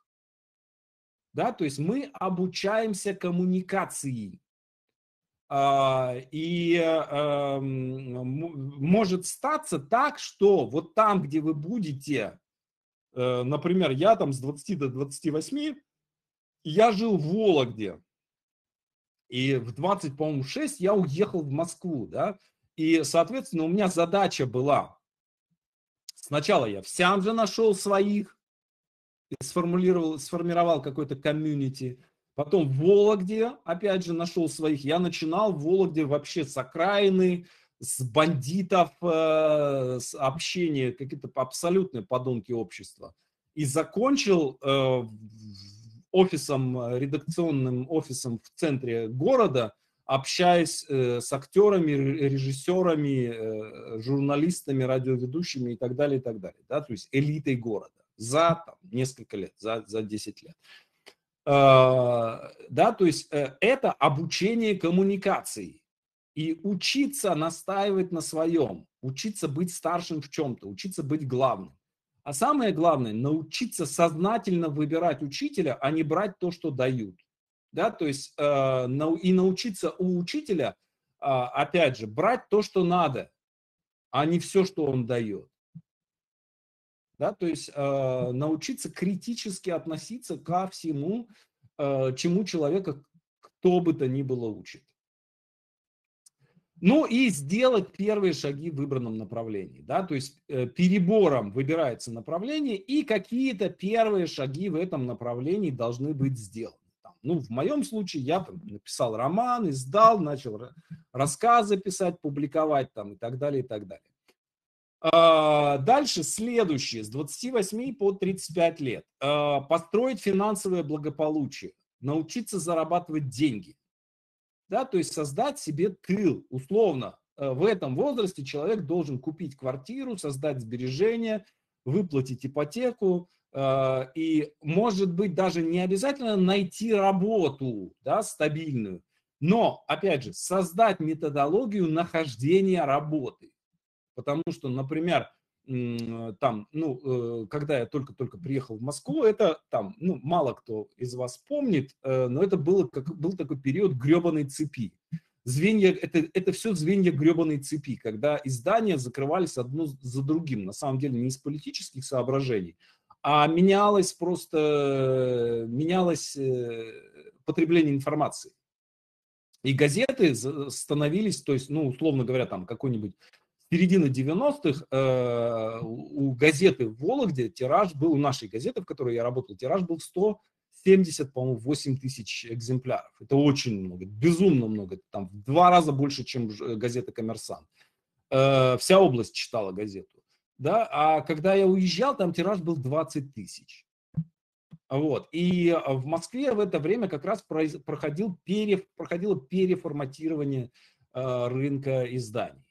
Да, то есть мы обучаемся коммуникации. А, и может статься так, что вот там, где вы будете, э, например, я там с 20 до 28, я жил в Вологде, и в 20, по-моему, 6 я уехал в Москву, да, и, соответственно, у меня задача была, сначала я в Сямже нашел своих, сформулировал, сформировал какой-то комьюнити, Потом в Вологде, опять же, нашел своих. Я начинал в Вологде вообще с окраины, с бандитов, э, с общения, какие-то абсолютные подонки общества. И закончил э, офисом, редакционным офисом в центре города, общаясь э, с актерами, режиссерами, э, журналистами, радиоведущими и так далее, и так далее. Да? То есть элитой города за там, несколько лет, за, за 10 лет. Э, да, то есть э, это обучение коммуникации. И учиться настаивать на своем, учиться быть старшим в чем-то, учиться быть главным. А самое главное, научиться сознательно выбирать учителя, а не брать то, что дают. Да, то есть э, и научиться у учителя, э, опять же, брать то, что надо, а не все, что он дает. Да, то есть э, научиться критически относиться ко всему, э, чему человека кто бы то ни было учит. Ну и сделать первые шаги в выбранном направлении. Да? То есть э, перебором выбирается направление, и какие-то первые шаги в этом направлении должны быть сделаны. Ну, в моем случае я написал роман, издал, начал рассказы писать, публиковать там, и так далее, и так далее. А, дальше следующее, с 28 по 35 лет. А, построить финансовое благополучие, научиться зарабатывать деньги. Да, то есть создать себе тыл, условно. Э, в этом возрасте человек должен купить квартиру, создать сбережения, выплатить ипотеку, а, и, может быть, даже не обязательно найти работу да, стабильную, но, опять же, создать методологию нахождения работы. Потому что, например, там, ну, э, когда я только-только приехал в Москву, это там, ну, мало кто из вас помнит, э, но это было, как, был такой период гребаной цепи. Звенья, это, это все звенья гребаной цепи, когда издания закрывались одно за другим, на самом деле не из политических соображений, а менялось просто, менялось э, потребление информации. И газеты становились, то есть, ну, условно говоря, там какой-нибудь середины 90-х э, у газеты в Вологде тираж был, у нашей газеты, в которой я работал, тираж был 170, по-моему, 8 тысяч экземпляров. Это очень много, безумно много, там в два раза больше, чем газета «Коммерсант». Э, вся область читала газету. Да? А когда я уезжал, там тираж был 20 тысяч. Вот. И в Москве в это время как раз проходил пере, проходило переформатирование э, рынка изданий.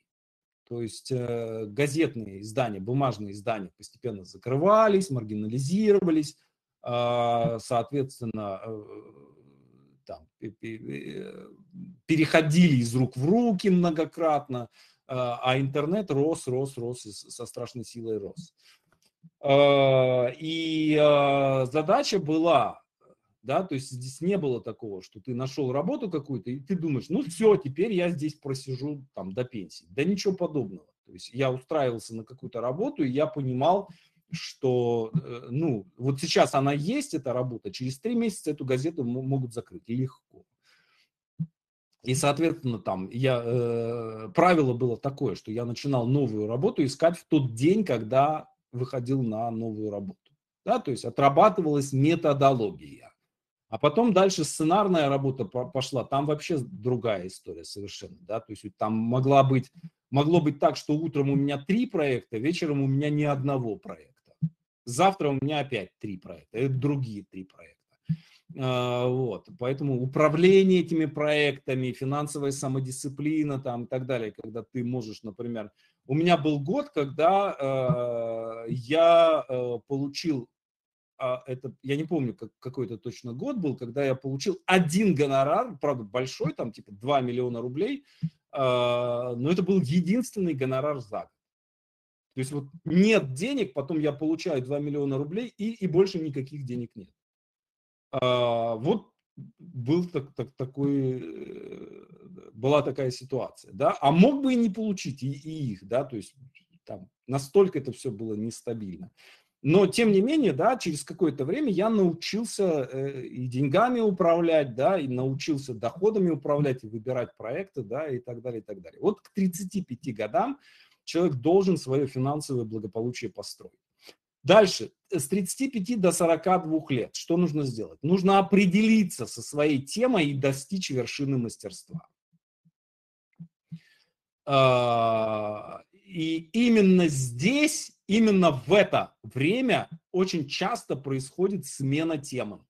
То есть э, газетные издания, бумажные издания постепенно закрывались, маргинализировались, э, соответственно, э, там, переходили из рук в руки многократно, э, а интернет рос, рос, рос со страшной силой рос. Э, и э, задача была да, то есть здесь не было такого, что ты нашел работу какую-то, и ты думаешь, ну все, теперь я здесь просижу там до пенсии. Да ничего подобного. То есть я устраивался на какую-то работу, и я понимал, что, э, ну, вот сейчас она есть, эта работа, через три месяца эту газету могут закрыть, и легко. И, соответственно, там я, э, правило было такое, что я начинал новую работу искать в тот день, когда выходил на новую работу. Да, то есть отрабатывалась методология. А потом дальше сценарная работа пошла, там вообще другая история совершенно, да, то есть там могла быть, могло быть так, что утром у меня три проекта, вечером у меня ни одного проекта. Завтра у меня опять три проекта, это другие три проекта. А, вот, поэтому управление этими проектами, финансовая самодисциплина там и так далее, когда ты можешь, например, у меня был год, когда э, я э, получил а, это, я не помню, как, какой это точно год был, когда я получил один гонорар, правда, большой, там типа 2 миллиона рублей, а, но это был единственный гонорар за год. То есть вот нет денег, потом я получаю 2 миллиона рублей, и, и больше никаких денег нет. А, вот был так, так, такой, э, была такая ситуация, да, а мог бы и не получить и, и их, да, то есть там настолько это все было нестабильно. Но, тем не менее, да, через какое-то время я научился э, и деньгами управлять, да, и научился доходами управлять, и выбирать проекты, да, и так далее, и так далее. Вот к 35 годам человек должен свое финансовое благополучие построить. Дальше, с 35 до 42 лет, что нужно сделать? Нужно определиться со своей темой и достичь вершины мастерства. А, и именно здесь именно в это время очень часто происходит смена темы.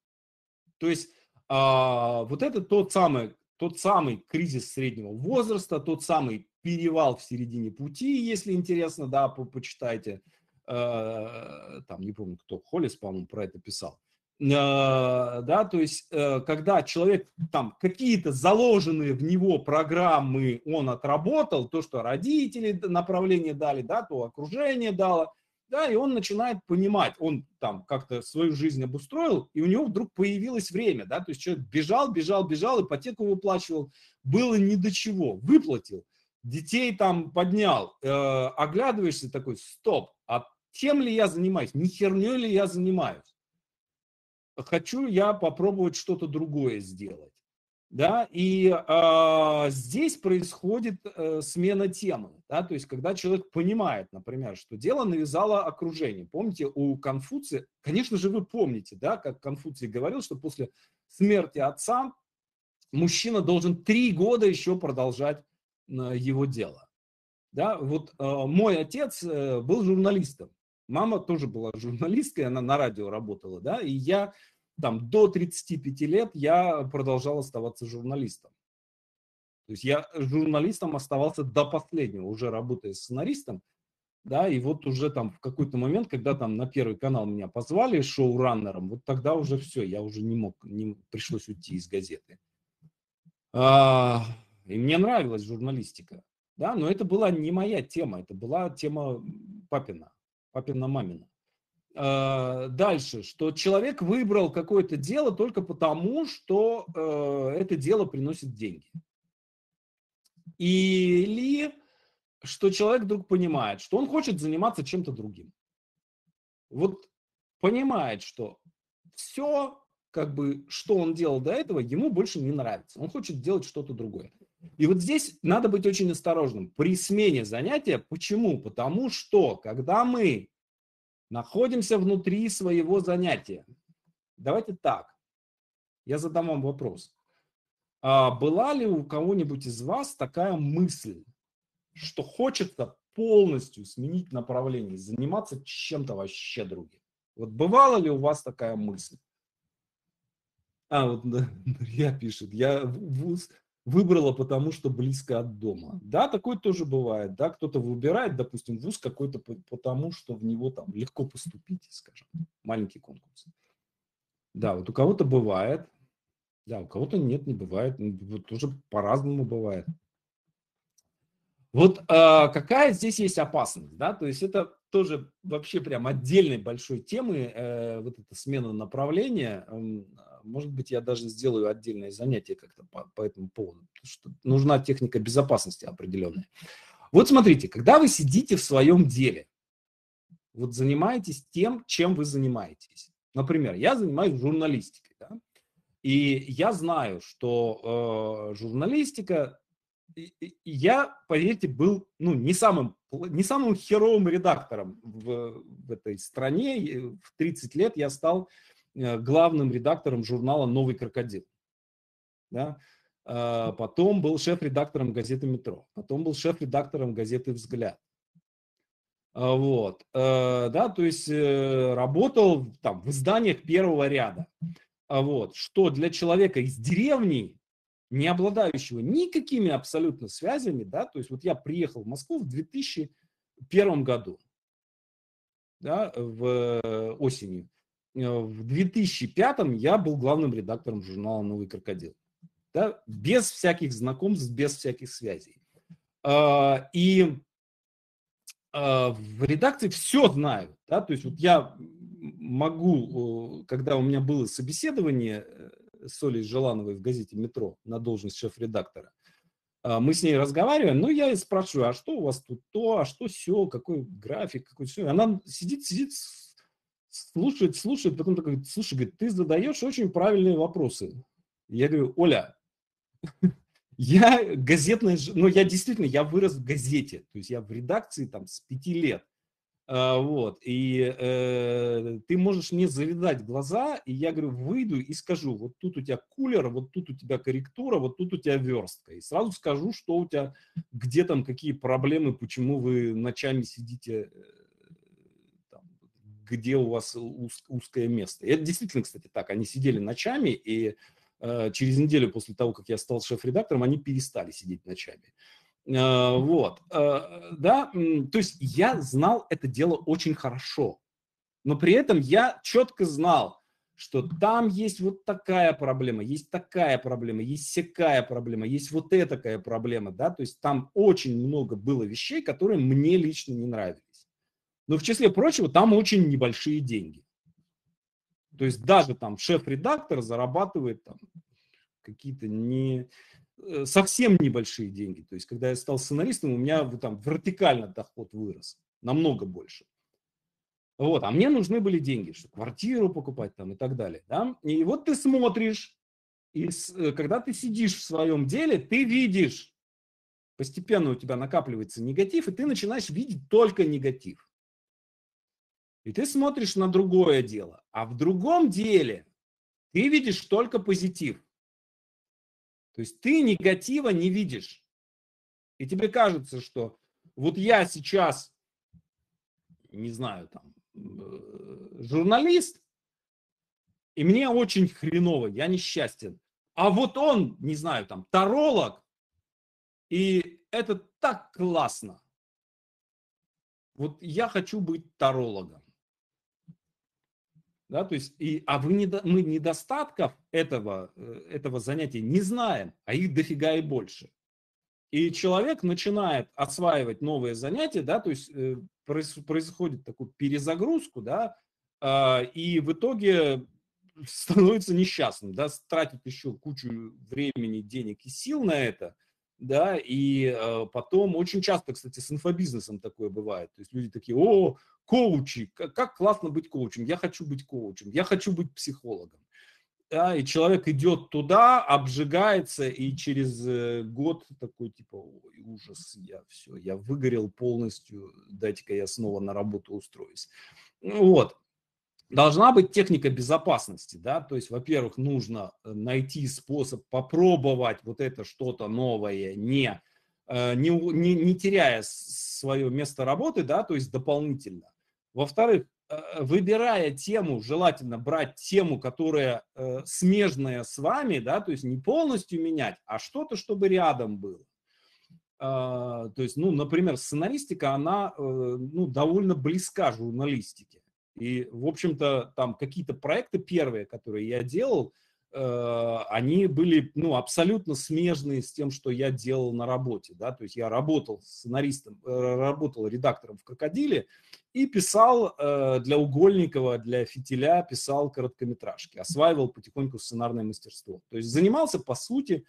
То есть а, вот это тот самый, тот самый кризис среднего возраста, тот самый перевал в середине пути, если интересно, да, по почитайте. А, там, не помню, кто, Холлис, по-моему, про это писал. А, да, то есть, э, когда человек там какие-то заложенные в него программы он отработал, то, что родители направление дали, да, то окружение дало, да, и он начинает понимать, он там как-то свою жизнь обустроил, и у него вдруг появилось время, да, то есть человек бежал, бежал, бежал, ипотеку выплачивал, было ни до чего, выплатил, детей там поднял, э, оглядываешься такой, стоп, а тем ли я занимаюсь, не херней ли я занимаюсь? Хочу я попробовать что-то другое сделать. Да, и э, здесь происходит э, смена темы, да, то есть когда человек понимает, например, что дело навязало окружение. Помните, у Конфуция, конечно же, вы помните, да, как Конфуций говорил, что после смерти отца мужчина должен три года еще продолжать э, его дело. Да, вот э, мой отец э, был журналистом, мама тоже была журналисткой, она на радио работала, да, и я там до 35 лет я продолжал оставаться журналистом. То есть я журналистом оставался до последнего, уже работая сценаристом, да, и вот уже там в какой-то момент, когда там на Первый канал меня позвали шоураннером, вот тогда уже все, я уже не мог, не, пришлось уйти из газеты. А, и мне нравилась журналистика, да, но это была не моя тема, это была тема папина, папина-мамина. Дальше, что человек выбрал какое-то дело только потому, что э, это дело приносит деньги. Или что человек вдруг понимает, что он хочет заниматься чем-то другим. Вот понимает, что все, как бы, что он делал до этого, ему больше не нравится. Он хочет делать что-то другое. И вот здесь надо быть очень осторожным при смене занятия. Почему? Потому что, когда мы находимся внутри своего занятия. Давайте так. Я задам вам вопрос. А была ли у кого-нибудь из вас такая мысль, что хочется полностью сменить направление, заниматься чем-то вообще другим? Вот бывала ли у вас такая мысль? А, вот я пишет, я вуз выбрала, потому что близко от дома. Да, такое тоже бывает. Да, кто-то выбирает, допустим, вуз какой-то потому, что в него там легко поступить, скажем, маленький конкурс. Да, вот у кого-то бывает, да, у кого-то нет, не бывает. Ну, вот тоже по-разному бывает. Вот э, какая здесь есть опасность, да, то есть это тоже вообще прям отдельной большой темы, э, вот эта смена направления, э, может быть, я даже сделаю отдельное занятие как-то по, по этому поводу, что нужна техника безопасности определенная. Вот смотрите, когда вы сидите в своем деле, вот занимаетесь тем, чем вы занимаетесь. Например, я занимаюсь журналистикой, да? и я знаю, что э, журналистика, и, и я, поверьте, был ну, не, самым, не самым херовым редактором в, в этой стране. В 30 лет я стал главным редактором журнала «Новый крокодил». Да? А, потом был шеф-редактором газеты «Метро». Потом был шеф-редактором газеты «Взгляд». А, вот, э, да, то есть э, работал там в изданиях первого ряда. А вот, что для человека из деревни, не обладающего никакими абсолютно связями, да, то есть вот я приехал в Москву в 2001 году, да, в осенью. Э, в 2005 я был главным редактором журнала «Новый крокодил». Да, без всяких знакомств, без всяких связей. А, и а, в редакции все знают. Да? То есть вот я могу, когда у меня было собеседование э, с Олей Желановой в газете «Метро» на должность шеф-редактора, а, мы с ней разговариваем, ну, я спрашиваю, а что у вас тут то, а что все, какой график, какой все. Она сидит, сидит, слушает, слушает, потом такой, слушай, говорит, ты задаешь очень правильные вопросы. Я говорю, Оля, я газетная, ну, я действительно, я вырос в газете, то есть я в редакции там с пяти лет. А, вот, и э, ты можешь мне завидать глаза, и я говорю, выйду и скажу, вот тут у тебя кулер, вот тут у тебя корректура, вот тут у тебя верстка. И сразу скажу, что у тебя, где там, какие проблемы, почему вы ночами сидите э, где у вас уз, узкое место. И это действительно, кстати, так. Они сидели ночами, и э, через неделю после того, как я стал шеф-редактором, они перестали сидеть ночами. Э, вот, э, да, то есть я знал это дело очень хорошо, но при этом я четко знал, что там есть вот такая проблема, есть такая проблема, есть всякая проблема, есть вот такая проблема, да, то есть там очень много было вещей, которые мне лично не нравились. Но в числе прочего, там очень небольшие деньги. То есть даже там шеф-редактор зарабатывает там какие-то не э, совсем небольшие деньги. То есть когда я стал сценаристом, у меня там вертикально доход вырос, намного больше. Вот, а мне нужны были деньги, чтобы квартиру покупать там и так далее. Да? И вот ты смотришь, и э, когда ты сидишь в своем деле, ты видишь, постепенно у тебя накапливается негатив, и ты начинаешь видеть только негатив. И ты смотришь на другое дело. А в другом деле ты видишь только позитив. То есть ты негатива не видишь. И тебе кажется, что вот я сейчас, не знаю, там, э, журналист, и мне очень хреново, я несчастен. А вот он, не знаю, там, таролог, и это так классно. Вот я хочу быть тарологом. Да, то есть, и, а вы не, мы недостатков этого, э, этого занятия не знаем, а их дофига и больше. И человек начинает осваивать новые занятия, да, то есть э, происходит такую перезагрузку, да, э, и в итоге становится несчастным, да, тратит еще кучу времени, денег и сил на это, да, и э, потом очень часто, кстати, с инфобизнесом такое бывает, то есть люди такие, о, коучи, как, классно быть коучем, я хочу быть коучем, я хочу быть психологом, да, и человек идет туда, обжигается, и через э, год такой, типа, ой, ужас, я все, я выгорел полностью, дайте-ка я снова на работу устроюсь. Вот, Должна быть техника безопасности, да, то есть, во-первых, нужно э, найти способ попробовать вот это что-то новое, не, э, не, не теряя свое место работы, да, то есть дополнительно. Во-вторых, э, выбирая тему, желательно брать тему, которая смежная с вами, да, то есть не полностью менять, а что-то, чтобы рядом было. То есть, ну, например, сценаристика, она ну, довольно близка журналистике. И, в общем-то, там какие-то проекты первые, которые я делал, э, они были ну, абсолютно смежные с тем, что я делал на работе. Да? То есть я работал сценаристом, э, работал редактором в «Крокодиле» и писал э, для Угольникова, для Фитиля, писал короткометражки, осваивал потихоньку сценарное мастерство. То есть занимался, по сути,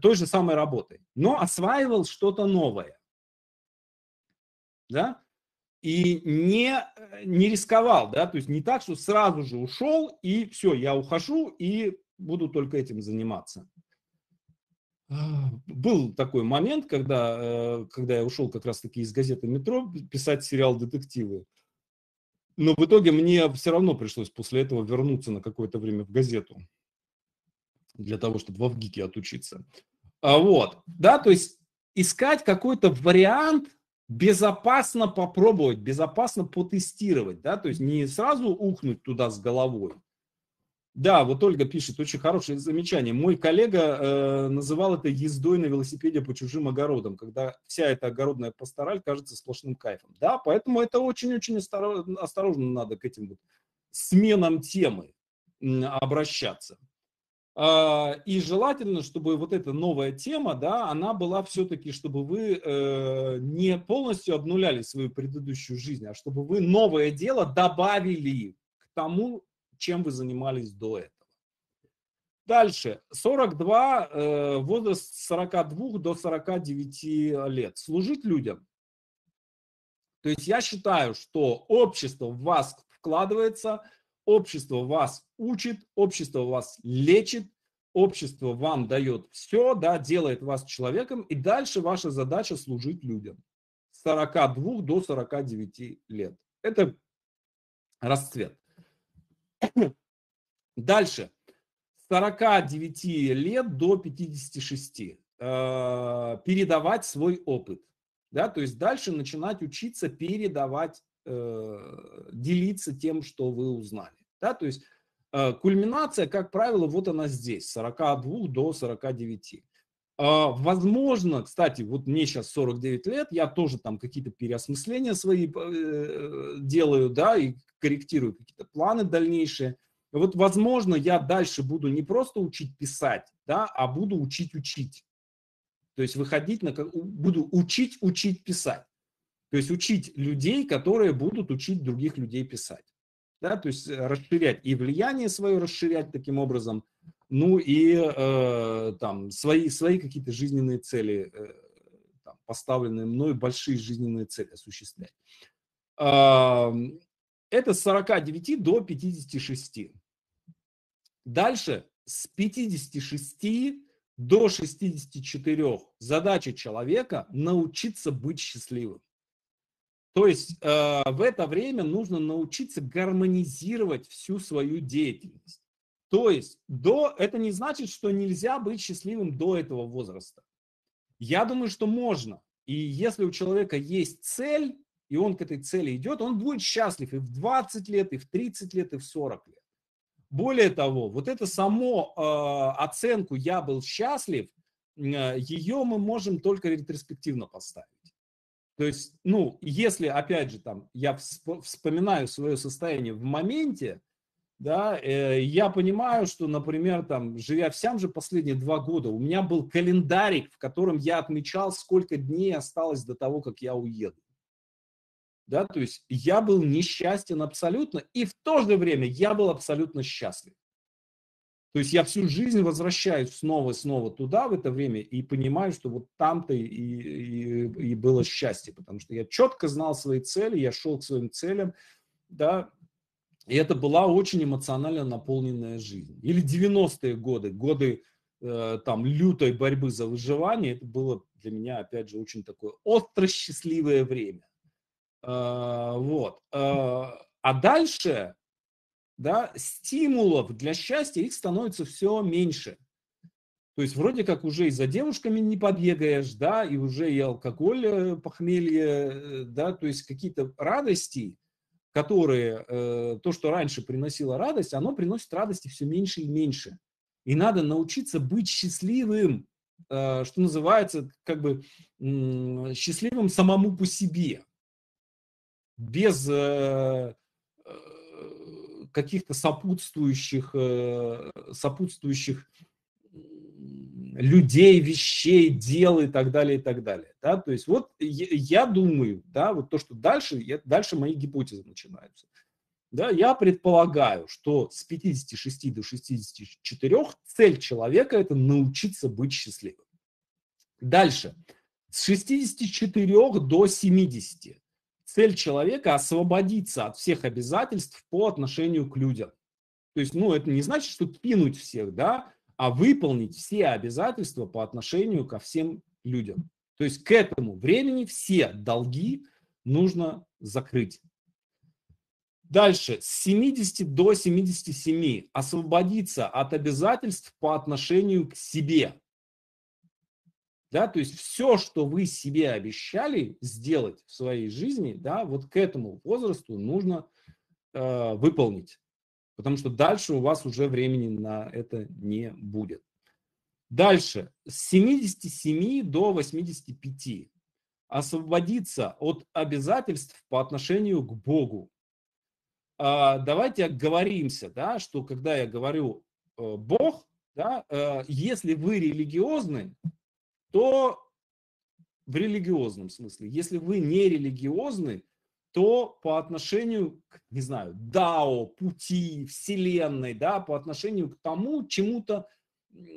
той же самой работой, но осваивал что-то новое. Да? и не, э, не рисковал, да, то есть не так, что сразу же ушел и все, я ухожу и буду только этим заниматься. Был такой момент, когда, э, когда я ушел как раз-таки из газеты «Метро» писать сериал «Детективы». Но в итоге мне все равно пришлось после этого вернуться на какое-то время в газету для того, чтобы во ВГИКе отучиться. А вот, да, то есть искать какой-то вариант – безопасно попробовать, безопасно потестировать, да, то есть не сразу ухнуть туда с головой. Да, вот Ольга пишет, очень хорошее замечание. Мой коллега э, называл это ездой на велосипеде по чужим огородам, когда вся эта огородная пастораль кажется сплошным кайфом. Да, поэтому это очень-очень осторожно, надо к этим вот сменам темы обращаться. А, и желательно, чтобы вот эта новая тема, да, она была все-таки, чтобы вы э, не полностью обнуляли свою предыдущую жизнь, а чтобы вы новое дело добавили к тому, чем вы занимались до этого. Дальше. 42, э, возраст с 42 до 49 лет. Служить людям. То есть я считаю, что общество в вас вкладывается – общество вас учит, общество вас лечит, общество вам дает все, да, делает вас человеком, и дальше ваша задача служить людям. С 42 до 49 лет. Это расцвет. Дальше. С 49 лет до 56. Э, передавать свой опыт. Да, то есть дальше начинать учиться передавать, э, делиться тем, что вы узнали. Да? То есть э, кульминация, как правило, вот она здесь, с 42 до 49. А, возможно, кстати, вот мне сейчас 49 лет, я тоже там какие-то переосмысления свои э, делаю, да, и корректирую какие-то планы дальнейшие. Вот, возможно, я дальше буду не просто учить писать, да, а буду учить учить. То есть выходить на... Буду учить учить писать. То есть учить людей, которые будут учить других людей писать. Да, то есть расширять и влияние свое расширять таким образом, ну и э, там свои, свои какие-то жизненные цели, э, там, поставленные мной, большие жизненные цели осуществлять. Э, это с 49 до 56. Дальше с 56 до 64 задача человека научиться быть счастливым. То есть э, в это время нужно научиться гармонизировать всю свою деятельность. То есть до, это не значит, что нельзя быть счастливым до этого возраста. Я думаю, что можно. И если у человека есть цель, и он к этой цели идет, он будет счастлив и в 20 лет, и в 30 лет, и в 40 лет. Более того, вот это само э, оценку «я был счастлив», э, ее мы можем только ретроспективно поставить. То есть, ну, если, опять же, там, я вспоминаю свое состояние в моменте, да, э, я понимаю, что, например, там, живя в Сям же последние два года, у меня был календарик, в котором я отмечал, сколько дней осталось до того, как я уеду да, то есть я был несчастен абсолютно, и в то же время я был абсолютно счастлив. То есть я всю жизнь возвращаюсь снова и снова туда в это время и понимаю, что вот там-то и, и, и было счастье, потому что я четко знал свои цели, я шел к своим целям, да, и это была очень эмоционально наполненная жизнь. Или 90-е годы, годы э, там лютой борьбы за выживание, это было для меня, опять же, очень такое остро счастливое время. А, вот. А, а дальше, да, стимулов для счастья их становится все меньше. То есть вроде как уже и за девушками не побегаешь, да, и уже и алкоголь, э, похмелье, э, да, то есть какие-то радости, которые, э, то, что раньше приносило радость, оно приносит радости все меньше и меньше. И надо научиться быть счастливым, что называется, как бы счастливым самому по себе без э, э, каких-то сопутствующих, э, сопутствующих людей, вещей, дел и так далее, и так далее. Да? То есть вот я, думаю, да, вот то, что дальше, я, дальше мои гипотезы начинаются. Да, я предполагаю, что с 56 до 64 цель человека – это научиться быть счастливым. Дальше. С 64 до 70 цель человека освободиться от всех обязательств по отношению к людям. То есть, ну, это не значит, что кинуть всех, да, а выполнить все обязательства по отношению ко всем людям. То есть к этому времени все долги нужно закрыть. Дальше, с 70 до 77 освободиться от обязательств по отношению к себе. Да, то есть все, что вы себе обещали сделать в своей жизни, да, вот к этому возрасту нужно э, выполнить. Потому что дальше у вас уже времени на это не будет. Дальше, с 77 до 85 освободиться от обязательств по отношению к Богу. А, давайте оговоримся, да, что когда я говорю э, Бог, да, э, если вы религиозны, то в религиозном смысле. Если вы не религиозны, то по отношению к, не знаю, Дао, пути, Вселенной, да, по отношению к тому, чему-то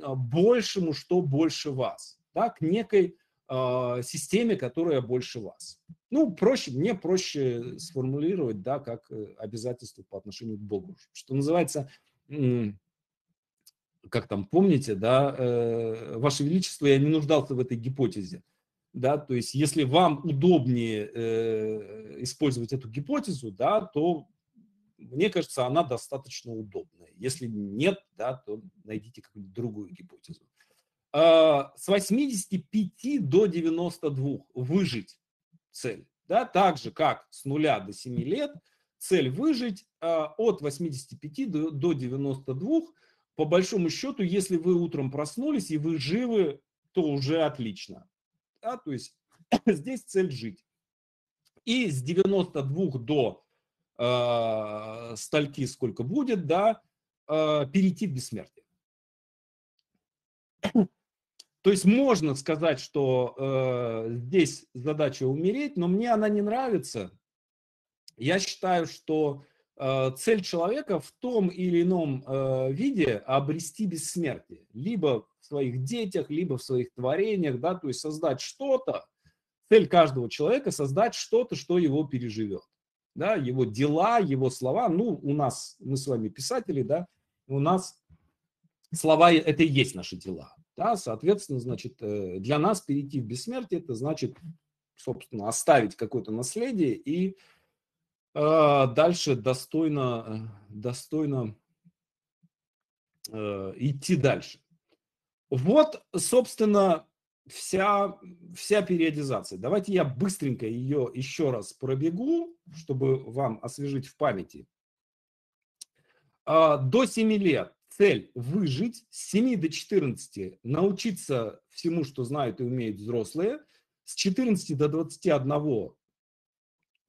а, большему, что больше вас, да, к некой э, системе, которая больше вас. Ну, проще, мне проще сформулировать, да, как э, обязательство по отношению к Богу. Что называется, как там, помните, да, э, Ваше Величество, я не нуждался в этой гипотезе. Да, то есть, если вам удобнее э, использовать эту гипотезу, да, то мне кажется, она достаточно удобная. Если нет, да, то найдите какую-нибудь другую гипотезу. Э, с 85 до 92 выжить цель. Да, так же, как с нуля до 7 лет, цель выжить э, от 85 до, до 92 по большому счету, если вы утром проснулись и вы живы, то уже отлично. Да, то есть здесь цель жить. И с 92 до э, стальки сколько будет, да, э, перейти в бессмертие. То есть можно сказать, что э, здесь задача умереть, но мне она не нравится. Я считаю, что цель человека в том или ином э, виде обрести бессмертие. Либо в своих детях, либо в своих творениях, да, то есть создать что-то. Цель каждого человека создать что-то, что его переживет. Да, его дела, его слова. Ну, у нас, мы с вами писатели, да, у нас слова – это и есть наши дела. Да, соответственно, значит, э, для нас перейти в бессмертие, это значит, собственно, оставить какое-то наследие и э, дальше достойно, э, достойно э, идти дальше. Вот, собственно, вся, вся периодизация. Давайте я быстренько ее еще раз пробегу, чтобы вам освежить в памяти. А, до 7 лет цель выжить, с 7 до 14 научиться всему, что знают и умеют взрослые, с 14 до 21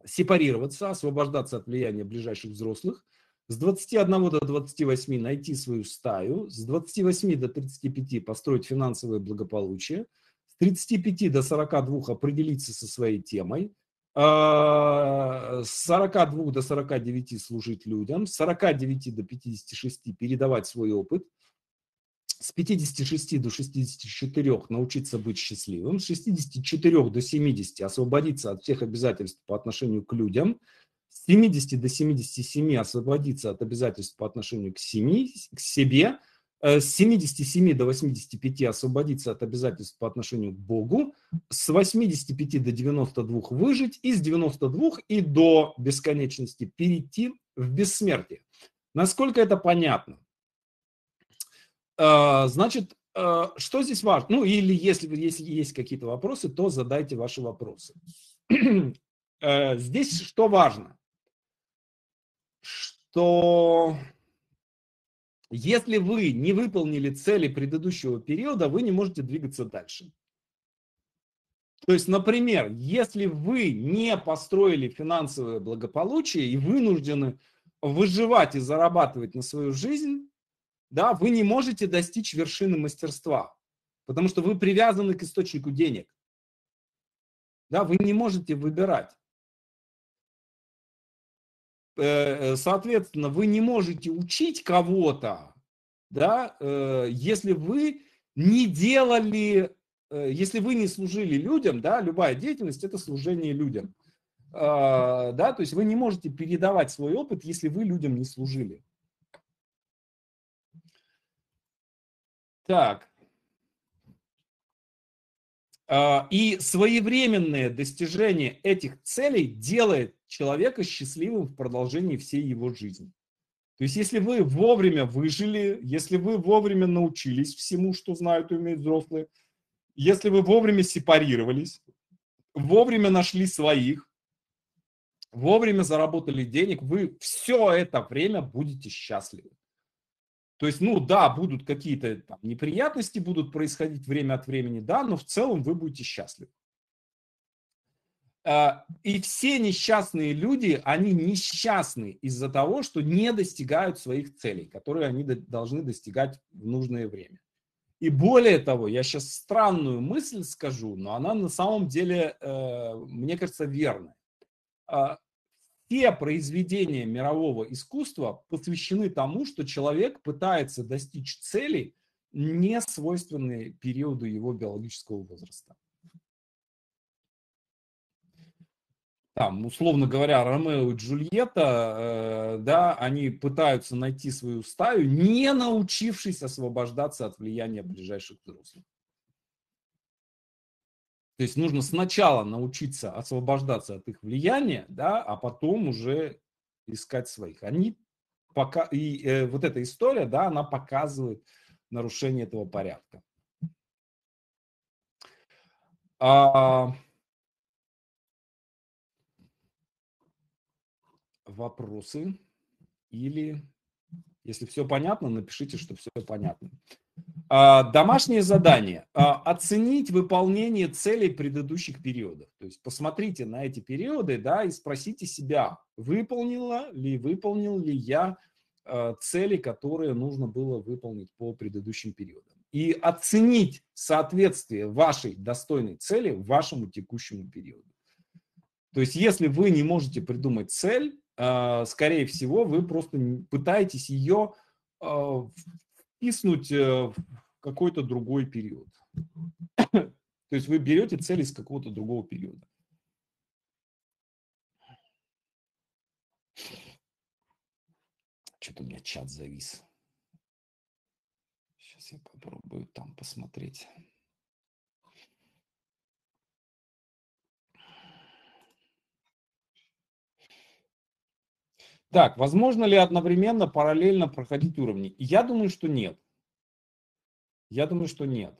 сепарироваться, освобождаться от влияния ближайших взрослых, с 21 до 28 найти свою стаю, с 28 до 35 построить финансовое благополучие, с 35 до 42 определиться со своей темой, а, с 42 до 49 служить людям, с 49 до 56 передавать свой опыт, с 56 до 64 научиться быть счастливым, с 64 до 70 освободиться от всех обязательств по отношению к людям, с 70 до 77 освободиться от обязательств по отношению к, семье, к себе – Э, с 77 до 85 освободиться от обязательств по отношению к Богу, с 85 до 92 выжить, и с 92 и до бесконечности перейти в бессмертие. Насколько это понятно? Э, значит, э, что здесь важно? Ну, или если, если есть какие-то вопросы, то задайте ваши вопросы. Здесь что важно? Что если вы не выполнили цели предыдущего периода, вы не можете двигаться дальше. То есть, например, если вы не построили финансовое благополучие и вынуждены выживать и зарабатывать на свою жизнь, да, вы не можете достичь вершины мастерства, потому что вы привязаны к источнику денег. Да, вы не можете выбирать. Э, э, соответственно, вы не можете учить кого-то, да, э, если вы не делали, если вы не служили людям, да, любая деятельность – это служение людям. А, да, то есть вы не можете передавать свой опыт, если вы людям не служили. Так. А, и своевременное достижение этих целей делает человека счастливым в продолжении всей его жизни. То есть, если вы вовремя выжили, если вы вовремя научились всему, что знают и умеют взрослые, если вы вовремя сепарировались, вовремя нашли своих, вовремя заработали денег, вы все это время будете счастливы. То есть, ну да, будут какие-то неприятности, будут происходить время от времени, да, но в целом вы будете счастливы. А, и все несчастные люди, они несчастны из-за того, что не достигают своих целей, которые они должны достигать в нужное время. И более того, я сейчас странную мысль скажу, но она на самом деле, э, мне кажется, верная. Все произведения мирового искусства посвящены тому, что человек пытается достичь цели, не свойственной периоду его биологического возраста. Там, условно говоря, Ромео и Джульетта, э, да, они пытаются найти свою стаю, не научившись освобождаться от влияния ближайших взрослых. То есть нужно сначала научиться освобождаться от их влияния, да, а потом уже искать своих. Они пока и э, вот эта история, да, она показывает нарушение этого порядка. А, вопросы или если все понятно, напишите, что все понятно. А, домашнее задание. А, оценить выполнение целей предыдущих периодов. То есть посмотрите на эти периоды, да, и спросите себя, выполнила ли, выполнил ли я а, цели, которые нужно было выполнить по предыдущим периодам. и оценить соответствие вашей достойной цели вашему текущему периоду. То есть, если вы не можете придумать цель, скорее всего, вы просто пытаетесь ее втиснуть э, в какой-то другой период. То есть вы берете цель из какого-то другого периода. Что-то у меня чат завис. Сейчас я попробую там посмотреть. Так, возможно ли одновременно параллельно проходить уровни? Я думаю, что нет. Я думаю, что нет.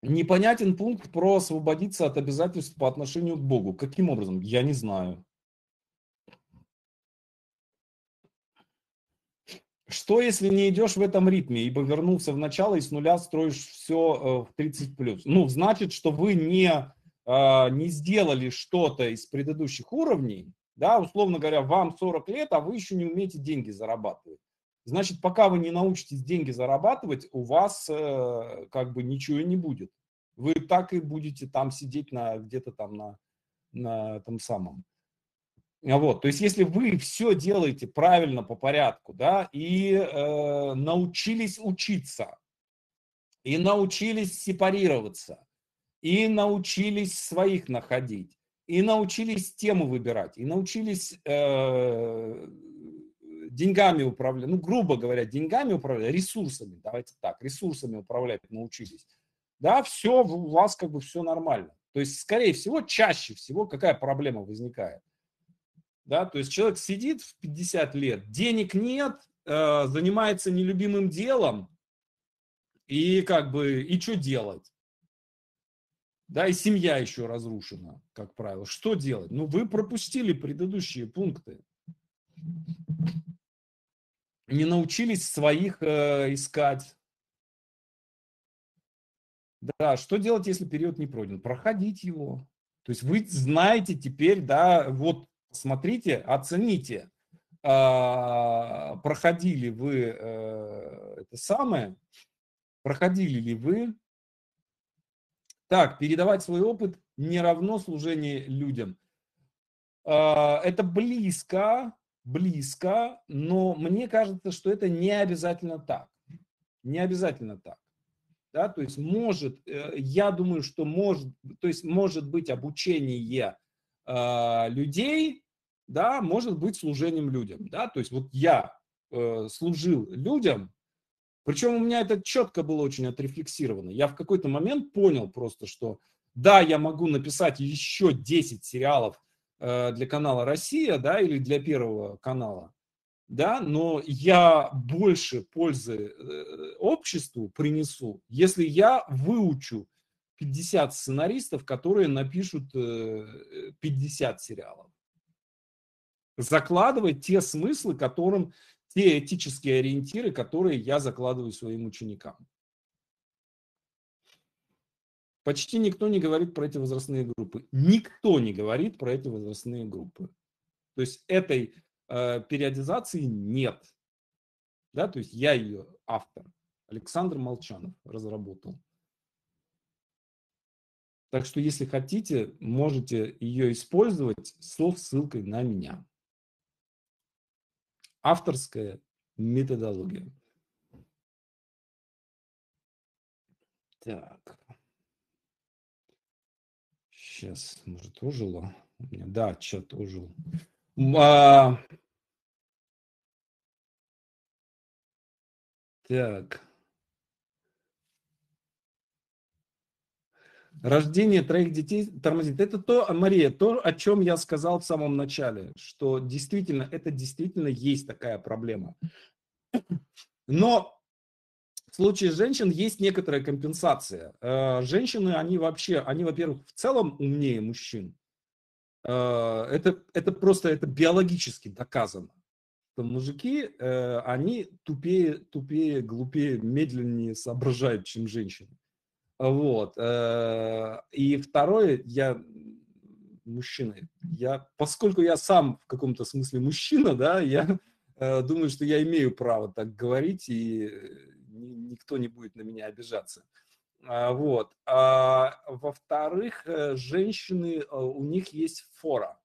Непонятен пункт про освободиться от обязательств по отношению к Богу. Каким образом? Я не знаю. Что, если не идешь в этом ритме, ибо вернулся в начало и с нуля строишь все э, в 30 плюс? Ну, значит, что вы не, а, не сделали что-то из предыдущих уровней, да, условно говоря, вам 40 лет, а вы еще не умеете деньги зарабатывать. Значит, пока вы не научитесь деньги зарабатывать, у вас э, как бы ничего не будет. Вы так и будете там сидеть на где-то там на, на этом самом. Вот, то есть, если вы все делаете правильно по порядку, да, и э, научились учиться, и научились сепарироваться, и научились своих находить, и научились тему выбирать, и научились э, деньгами управлять, ну, грубо говоря, деньгами управлять, ресурсами, давайте так, ресурсами управлять научились, да, все, у вас как бы все нормально. То есть, скорее всего, чаще всего какая проблема возникает? Да, то есть человек сидит в 50 лет, денег нет, э, занимается нелюбимым делом, и как бы, и что делать? Да, и семья еще разрушена, как правило. Что делать? Ну, вы пропустили предыдущие пункты не научились своих э, искать. Да, что делать, если период не пройден? Проходить его. То есть вы знаете теперь, да, вот смотрите, оцените, э, проходили вы э, это самое, проходили ли вы. Так, передавать свой опыт не равно служение людям. Э, это близко, близко, но мне кажется, что это не обязательно так. Не обязательно так. Да, то есть может, э, я думаю, что может, то есть может быть обучение э, людей, да, может быть служением людям, да, то есть вот я э, служил людям, причем у меня это четко было очень отрефлексировано. Я в какой-то момент понял просто, что да, я могу написать еще 10 сериалов Э, для канала Россия, да, или для Первого канала, да, но я больше пользы э, обществу принесу, если я выучу 50 сценаристов, которые напишут 50 э, сериалов. Закладывать те смыслы, которым, те этические ориентиры, которые я закладываю своим ученикам. Почти никто не говорит про эти возрастные группы. Никто не говорит про эти возрастные группы. То есть этой э, периодизации нет. Да, то есть я ее автор. Александр Молчанов разработал. Так что, если хотите, можете ее использовать со ссылкой на меня. Авторская методология. Так. Сейчас, может, ожило? Да, чат ожил. А... Так. Рождение троих детей тормозит. Это то, Мария, то, о чем я сказал в самом начале, что действительно, это действительно есть такая проблема. Но в случае женщин есть некоторая компенсация. Э, женщины, они вообще, они, во-первых, в целом умнее мужчин. Э, это, это просто это биологически доказано. Что мужики, э, они тупее, тупее, глупее, медленнее соображают, чем женщины. Вот. И второе, я мужчиной. Я, поскольку я сам в каком-то смысле мужчина, да, я э, думаю, что я имею право так говорить, и э, никто не будет на меня обижаться. А, вот. А, во-вторых, э, женщины, э, у них есть фора.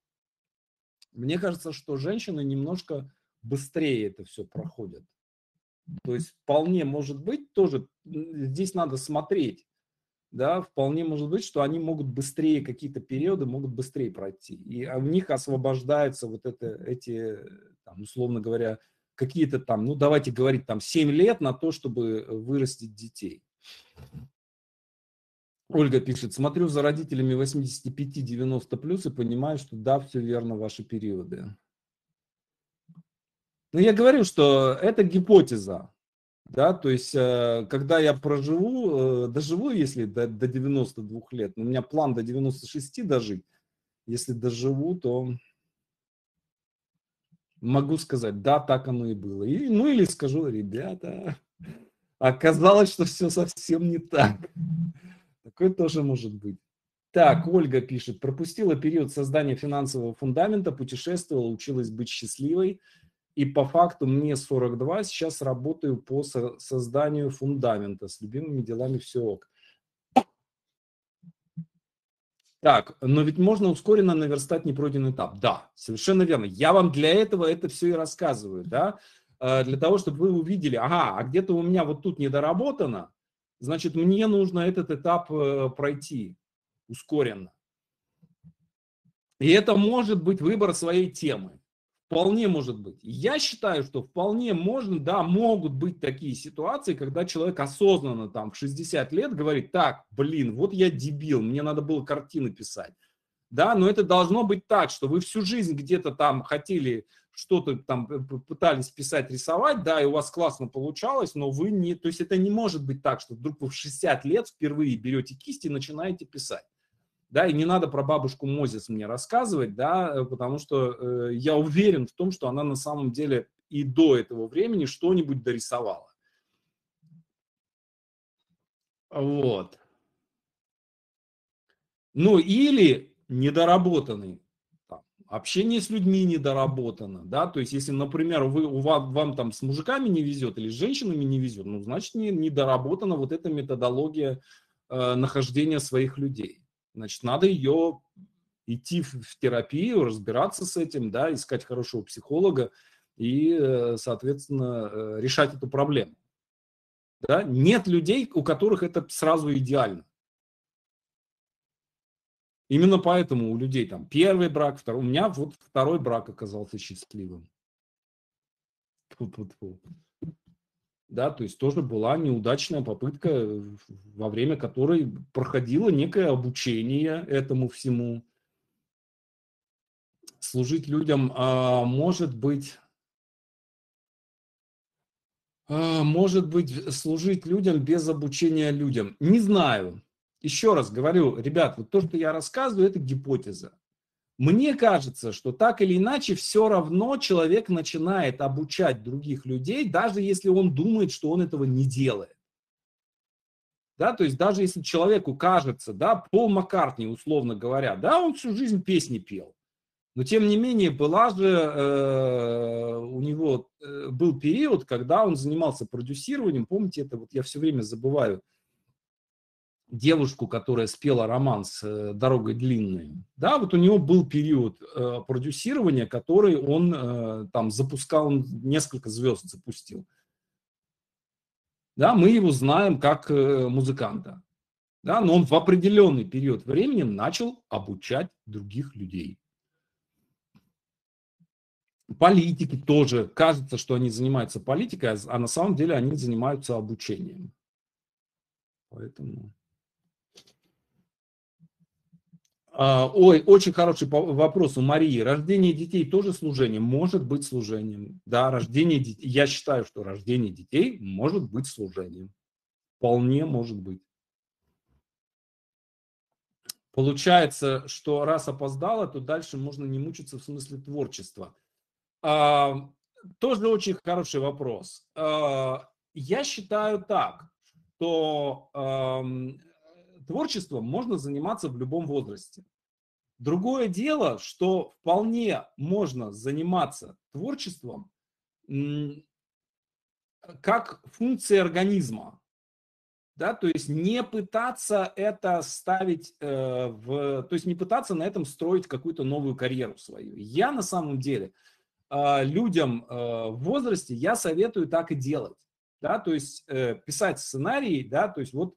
Мне кажется, что женщины немножко быстрее это все проходят. То есть вполне может быть тоже, здесь надо смотреть, да, вполне может быть, что они могут быстрее, какие-то периоды могут быстрее пройти. И у них освобождаются вот это, эти, там, условно говоря, какие-то там, ну давайте говорить, там 7 лет на то, чтобы вырастить детей. Ольга пишет, смотрю за родителями 85-90 плюс и понимаю, что да, все верно, ваши периоды. Но я говорю, что это гипотеза. Да, то есть, э, когда я проживу, э, доживу, если до, до 92 лет, у меня план до 96 дожить, если доживу, то могу сказать, да, так оно и было. И, ну или скажу, ребята, оказалось, что все совсем не так. Такое тоже может быть. Так, Ольга пишет, пропустила период создания финансового фундамента, путешествовала, училась быть счастливой. И по факту мне 42, сейчас работаю по со созданию фундамента. С любимыми делами все ок. Так, но ведь можно ускоренно наверстать непройденный этап. Да, совершенно верно. Я вам для этого это все и рассказываю, да, э, для того, чтобы вы увидели, ага, а где-то у меня вот тут недоработано, значит, мне нужно этот этап э, пройти ускоренно. И это может быть выбор своей темы. Вполне может быть. Я считаю, что вполне можно, да, могут быть такие ситуации, когда человек осознанно там в 60 лет говорит, так, блин, вот я дебил, мне надо было картины писать. Да, но это должно быть так, что вы всю жизнь где-то там хотели что-то там пытались писать, рисовать, да, и у вас классно получалось, но вы не, то есть это не может быть так, что вдруг вы в 60 лет впервые берете кисть и начинаете писать да, и не надо про бабушку Мозис мне рассказывать, да, э, потому что э, я уверен в том, что она на самом деле и до этого времени что-нибудь дорисовала. Вот. Ну или недоработанный. Там, общение с людьми недоработано, да, то есть если, например, вы, у вас, вам там с мужиками не везет или с женщинами не везет, ну, значит, не, недоработана вот эта методология э, нахождения своих людей. Значит, надо ее идти в терапию, разбираться с этим, да, искать хорошего психолога и, э, соответственно, э, решать эту проблему. Да? Нет людей, у которых это сразу идеально. Именно поэтому у людей там первый брак, второй. У меня вот второй брак оказался счастливым. Фу -фу -фу да, то есть тоже была неудачная попытка, во время которой проходило некое обучение этому всему. Служить людям а, может быть, а, может быть, служить людям без обучения людям. Не знаю. Еще раз говорю, ребят, вот то, что я рассказываю, это гипотеза. Мне кажется, что так или иначе все равно человек начинает обучать других людей, даже если он думает, что он этого не делает. Да, то есть даже если человеку кажется, да, Пол Маккартни, условно говоря, да, он всю жизнь песни пел, но тем не менее была же, э, у него э, был период, когда он занимался продюсированием, помните это, вот я все время забываю, девушку, которая спела роман с э, «Дорогой длинной», да, вот у него был период э, продюсирования, который он э, там запускал, он несколько звезд запустил. Да, мы его знаем как э, музыканта, да, но он в определенный период времени начал обучать других людей. Политики тоже, кажется, что они занимаются политикой, а, а на самом деле они занимаются обучением. Поэтому... А, ой, очень хороший вопрос у Марии. Рождение детей тоже служение? Может быть служением. Да, рождение детей. Я считаю, что рождение детей может быть служением. Вполне может быть. Получается, что раз опоздала, то дальше можно не мучиться в смысле творчества. А, тоже очень хороший вопрос. А, я считаю так, что творчеством можно заниматься в любом возрасте. Другое дело, что вполне можно заниматься творчеством как функцией организма. Да, то есть не пытаться это ставить э, в... То есть не пытаться на этом строить какую-то новую карьеру свою. Я на самом деле э, людям э, в возрасте, я советую так и делать. Да, то есть э, писать сценарии, да, то есть вот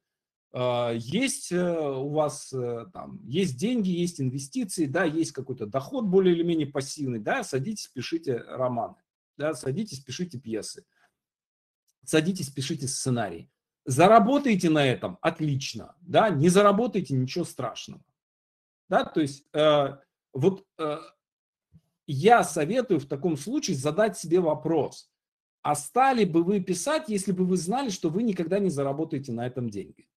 есть э, у вас э, там, есть деньги, есть инвестиции, да, есть какой-то доход более или менее пассивный, да, садитесь, пишите романы, да, садитесь, пишите пьесы, садитесь, пишите сценарий Заработаете на этом, отлично, да, не заработаете, ничего страшного. Да, то есть э, вот э, я советую в таком случае задать себе вопрос, а стали бы вы писать, если бы вы знали, что вы никогда не заработаете на этом деньги?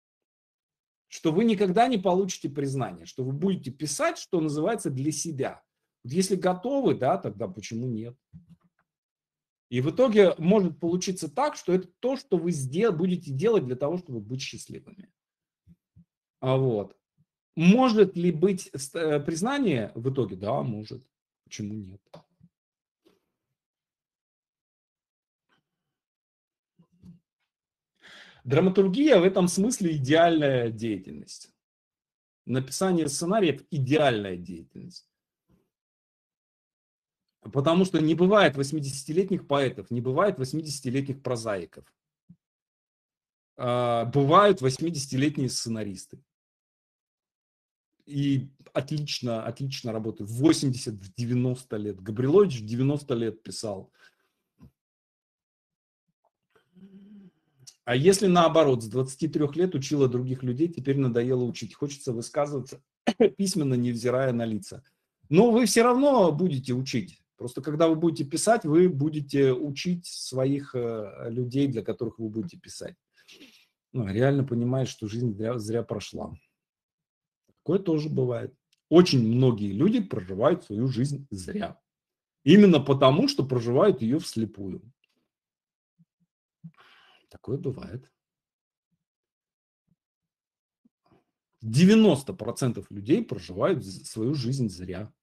Что вы никогда не получите признание, что вы будете писать, что называется, для себя. Если готовы, да, тогда почему нет? И в итоге может получиться так, что это то, что вы сдел- будете делать для того, чтобы быть счастливыми. А вот. Может ли быть э, признание в итоге? Да, может. Почему нет? Драматургия в этом смысле идеальная деятельность. Написание сценариев – идеальная деятельность. Потому что не бывает 80-летних поэтов, не бывает 80-летних прозаиков. А, бывают 80-летние сценаристы. И отлично, отлично работают. В 80, в 90 лет. Габрилович в 90 лет писал. А если наоборот, с 23 лет учила других людей, теперь надоело учить. Хочется высказываться письменно, невзирая на лица. Но вы все равно будете учить. Просто когда вы будете писать, вы будете учить своих э, людей, для которых вы будете писать. Ну, реально понимаешь, что жизнь зря, зря прошла. Такое тоже бывает. Очень многие люди проживают свою жизнь зря. Именно потому, что проживают ее вслепую. Такое бывает. 90% людей проживают свою жизнь зря.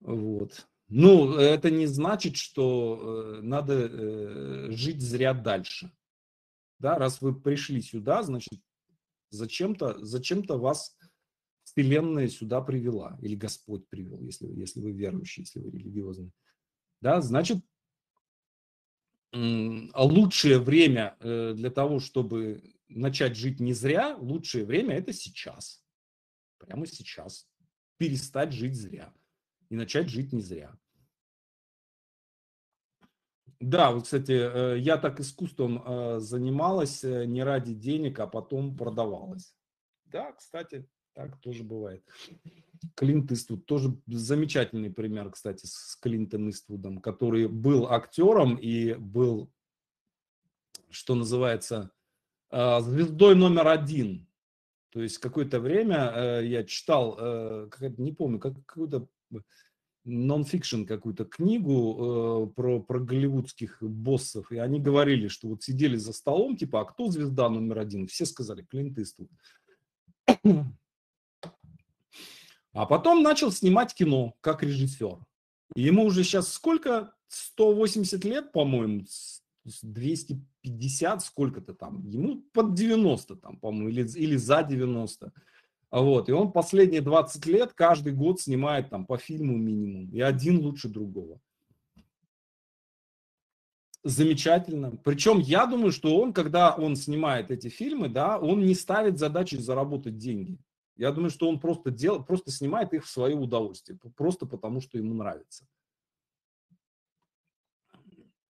Вот. Ну, это не значит, что э, надо э, жить зря дальше. Да, раз вы пришли сюда, значит, зачем-то зачем вас Вселенная сюда привела, или Господь привел, если, если вы верующий, если вы религиозный. Да, значит, лучшее время э, для того, чтобы начать жить не зря, лучшее время это сейчас. Прямо сейчас. Перестать жить зря и начать жить не зря. Да, вот, кстати, э, я так искусством э, занималась не ради денег, а потом продавалась. Да, кстати, так тоже бывает. Клинт Иствуд тоже замечательный пример, кстати, с Клинтом Иствудом, который был актером и был, что называется, звездой номер один. То есть какое-то время я читал, не помню, какую-то нон-фикшн какую-то книгу э, про, про голливудских боссов, и они говорили, что вот сидели за столом, типа, а кто звезда номер один? Все сказали, Клинт Иствуд. А потом начал снимать кино как режиссер. И ему уже сейчас сколько? 180 лет, по-моему, 250, сколько-то там. Ему под 90 там, по-моему, или, или за 90. Вот, и он последние 20 лет каждый год снимает там по фильму минимум, и один лучше другого. Замечательно. Причем я думаю, что он, когда он снимает эти фильмы, да, он не ставит задачи заработать деньги. Я думаю, что он просто, дел, просто снимает их в свое удовольствие, просто потому, что ему нравится.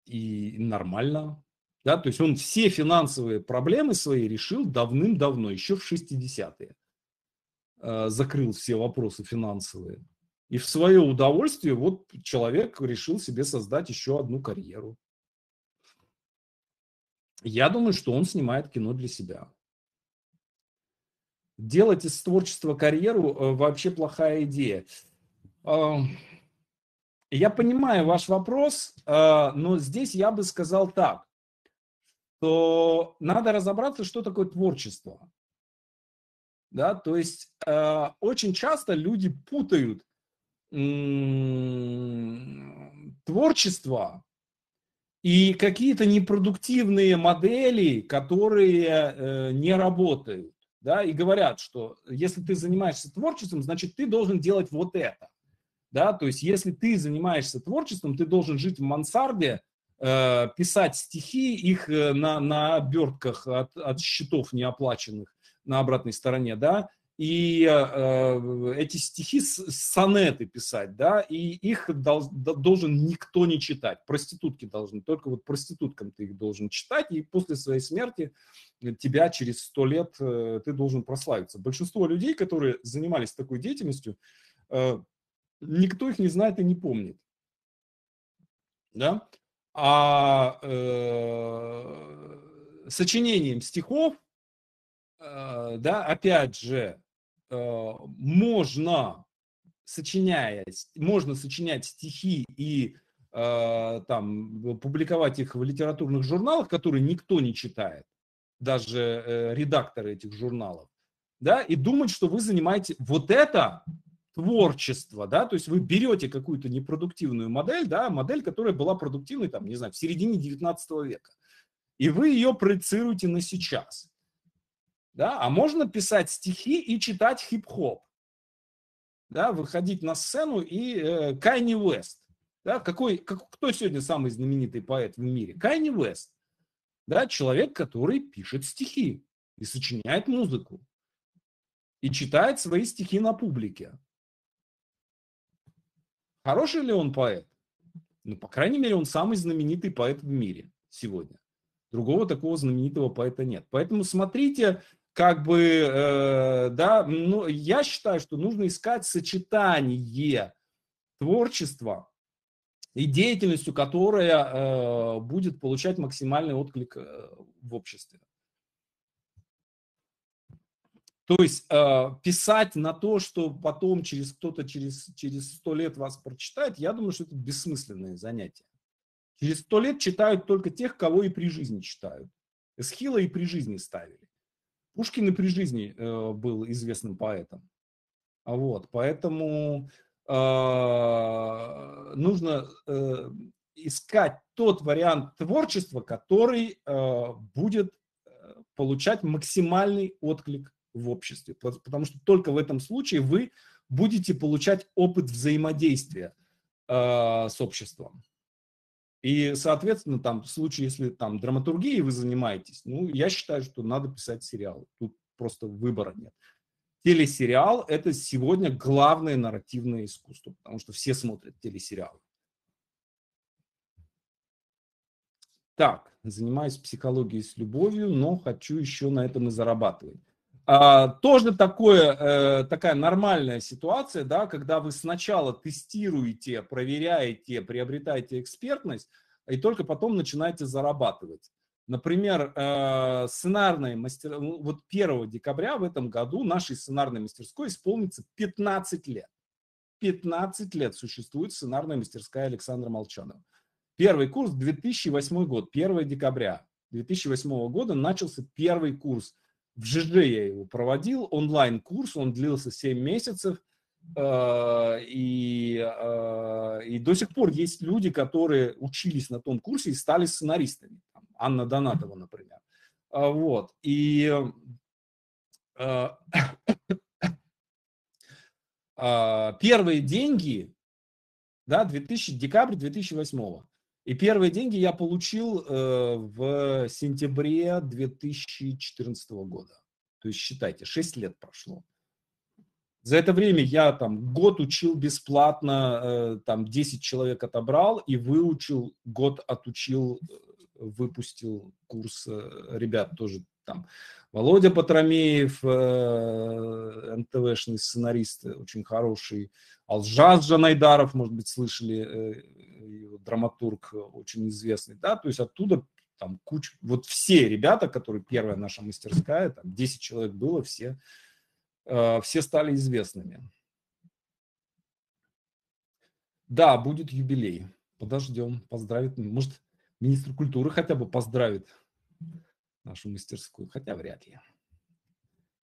И нормально. Да, то есть он все финансовые проблемы свои решил давным-давно, еще в 60-е. Э, закрыл все вопросы финансовые. И в свое удовольствие вот человек решил себе создать еще одну карьеру. Я думаю, что он снимает кино для себя. Делать из творчества карьеру э, вообще плохая идея. Я понимаю ваш вопрос, э, но здесь я бы сказал так, что надо разобраться, что такое творчество. Да, то есть э, очень часто люди путают творчество и какие-то непродуктивные модели, которые не работают. Да, и говорят, что если ты занимаешься творчеством, значит, ты должен делать вот это. Да, то есть, если ты занимаешься творчеством, ты должен жить в мансарде, э, писать стихи, их э, на, на обертках от, от счетов неоплаченных на обратной стороне, да, и э, эти стихи сонеты писать, да, и их дол, должен никто не читать. Проститутки должны, только вот проституткам ты их должен читать, и после своей смерти тебя через сто лет э, ты должен прославиться. Большинство людей, которые занимались такой деятельностью, э, никто их не знает и не помнит. Да? А э, сочинением стихов, э, да, опять же, можно сочиняя, можно сочинять стихи и э, там публиковать их в литературных журналах, которые никто не читает, даже э, редакторы этих журналов, да, и думать, что вы занимаете вот это творчество, да, то есть вы берете какую-то непродуктивную модель, да, модель, которая была продуктивной, там, не знаю, в середине 19 века, и вы ее проецируете на сейчас да, а можно писать стихи и читать хип-хоп, да, выходить на сцену и э, Кайни Уэст, да, какой, как, кто сегодня самый знаменитый поэт в мире? Кайни Уэст, да, человек, который пишет стихи и сочиняет музыку и читает свои стихи на публике. Хороший ли он поэт? Ну, по крайней мере, он самый знаменитый поэт в мире сегодня. Другого такого знаменитого поэта нет. Поэтому смотрите как бы, э, да, ну, я считаю, что нужно искать сочетание творчества и деятельностью, которая э, будет получать максимальный отклик э, в обществе. То есть э, писать на то, что потом через кто-то через, через сто лет вас прочитает, я думаю, что это бессмысленное занятие. Через сто лет читают только тех, кого и при жизни читают. Эсхила и при жизни ставили. Пушкин и при жизни э, был известным поэтом. А вот, поэтому э, нужно э, искать тот вариант творчества, который э, будет э, получать максимальный отклик в обществе. Потому что только в этом случае вы будете получать опыт взаимодействия э, с обществом. И, соответственно, там, в случае, если там драматургией вы занимаетесь, ну, я считаю, что надо писать сериал. Тут просто выбора нет. Телесериал – это сегодня главное нарративное искусство, потому что все смотрят телесериалы. Так, занимаюсь психологией с любовью, но хочу еще на этом и зарабатывать. А, тоже такое, э, такая нормальная ситуация, да, когда вы сначала тестируете, проверяете, приобретаете экспертность, и только потом начинаете зарабатывать. Например, э, сценарная мастер... Ну, вот 1 декабря в этом году нашей сценарной мастерской исполнится 15 лет. 15 лет существует сценарная мастерская Александра Молчанова. Первый курс 2008 год, 1 декабря 2008 года начался первый курс в ЖЖ я его проводил, онлайн-курс, он длился 7 месяцев, э, и, э, и до сих пор есть люди, которые учились на том курсе и стали сценаристами. Анна Донатова, например. А, вот. И э, первые деньги, да, 2000, декабрь 2008 и первые деньги я получил э, в сентябре 2014 года. То есть считайте, 6 лет прошло. За это время я там год учил бесплатно, э, там 10 человек отобрал и выучил, год отучил, э, выпустил курс э, ребят тоже там. Володя Патромеев, э, НТВшный сценарист, очень хороший. Алжаз Жанайдаров, может быть, слышали, э, драматург э, очень известный, да, то есть оттуда там куча, вот все ребята, которые первая наша мастерская, там 10 человек было, все, э, все стали известными. Да, будет юбилей. Подождем, поздравит. Может, министр культуры хотя бы поздравит нашу мастерскую, хотя вряд ли.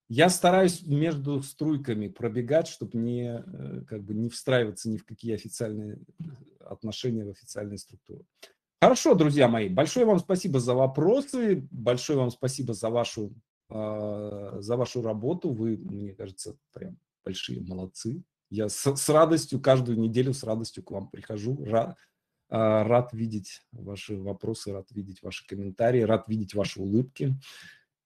Я стараюсь между струйками пробегать, чтобы не, э, как бы не встраиваться ни в какие официальные отношения в официальные структуры. Хорошо, друзья мои, большое вам спасибо за вопросы, большое вам спасибо за вашу, э, за вашу работу. Вы, мне кажется, прям большие молодцы. Я с, с радостью, каждую неделю с радостью к вам прихожу. Рад, э, рад видеть ваши вопросы, рад видеть ваши комментарии, рад видеть ваши улыбки.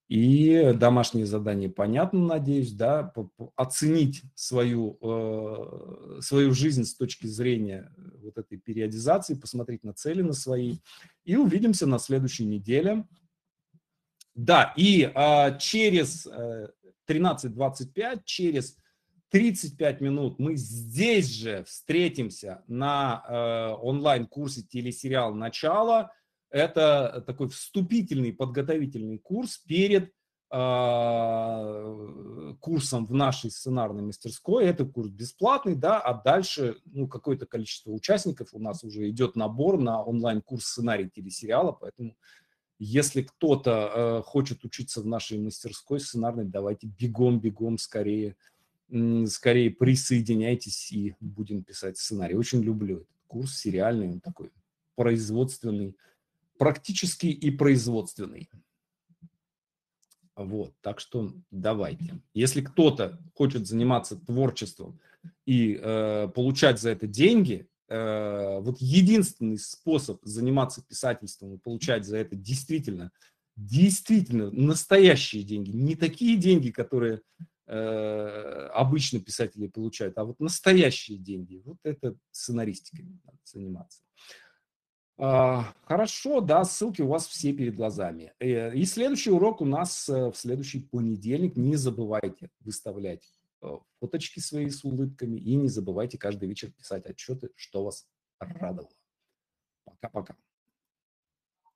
И домашнее задание понятно, надеюсь, да, оценить свою, э, свою жизнь с точки зрения э, вот этой периодизации, посмотреть на цели на свои. И увидимся на следующей неделе. Да, и э, через э, 13.25, через 35 минут мы здесь же встретимся на э, онлайн-курсе телесериал «Начало», это такой вступительный подготовительный курс перед э, курсом в нашей сценарной мастерской. Это курс бесплатный, да, а дальше ну, какое-то количество участников. У нас уже идет набор на онлайн-курс сценарий телесериала, поэтому если кто-то э, хочет учиться в нашей мастерской сценарной, давайте бегом-бегом скорее, скорее присоединяйтесь и будем писать сценарий. Очень люблю этот курс сериальный, он такой производственный, практический и производственный. Вот, так что давайте. Если кто-то хочет заниматься творчеством и э, получать за это деньги, э, вот единственный способ заниматься писательством и получать за это действительно, действительно настоящие деньги, не такие деньги, которые обычно писатели получают, а вот настоящие деньги. Вот это сценаристикой надо заниматься. А, хорошо, да, ссылки у вас все перед глазами. Э, и следующий урок у нас э, в следующий понедельник. Не забывайте выставлять э, фоточки свои с улыбками и не забывайте каждый вечер писать отчеты, что вас радовало. Пока-пока.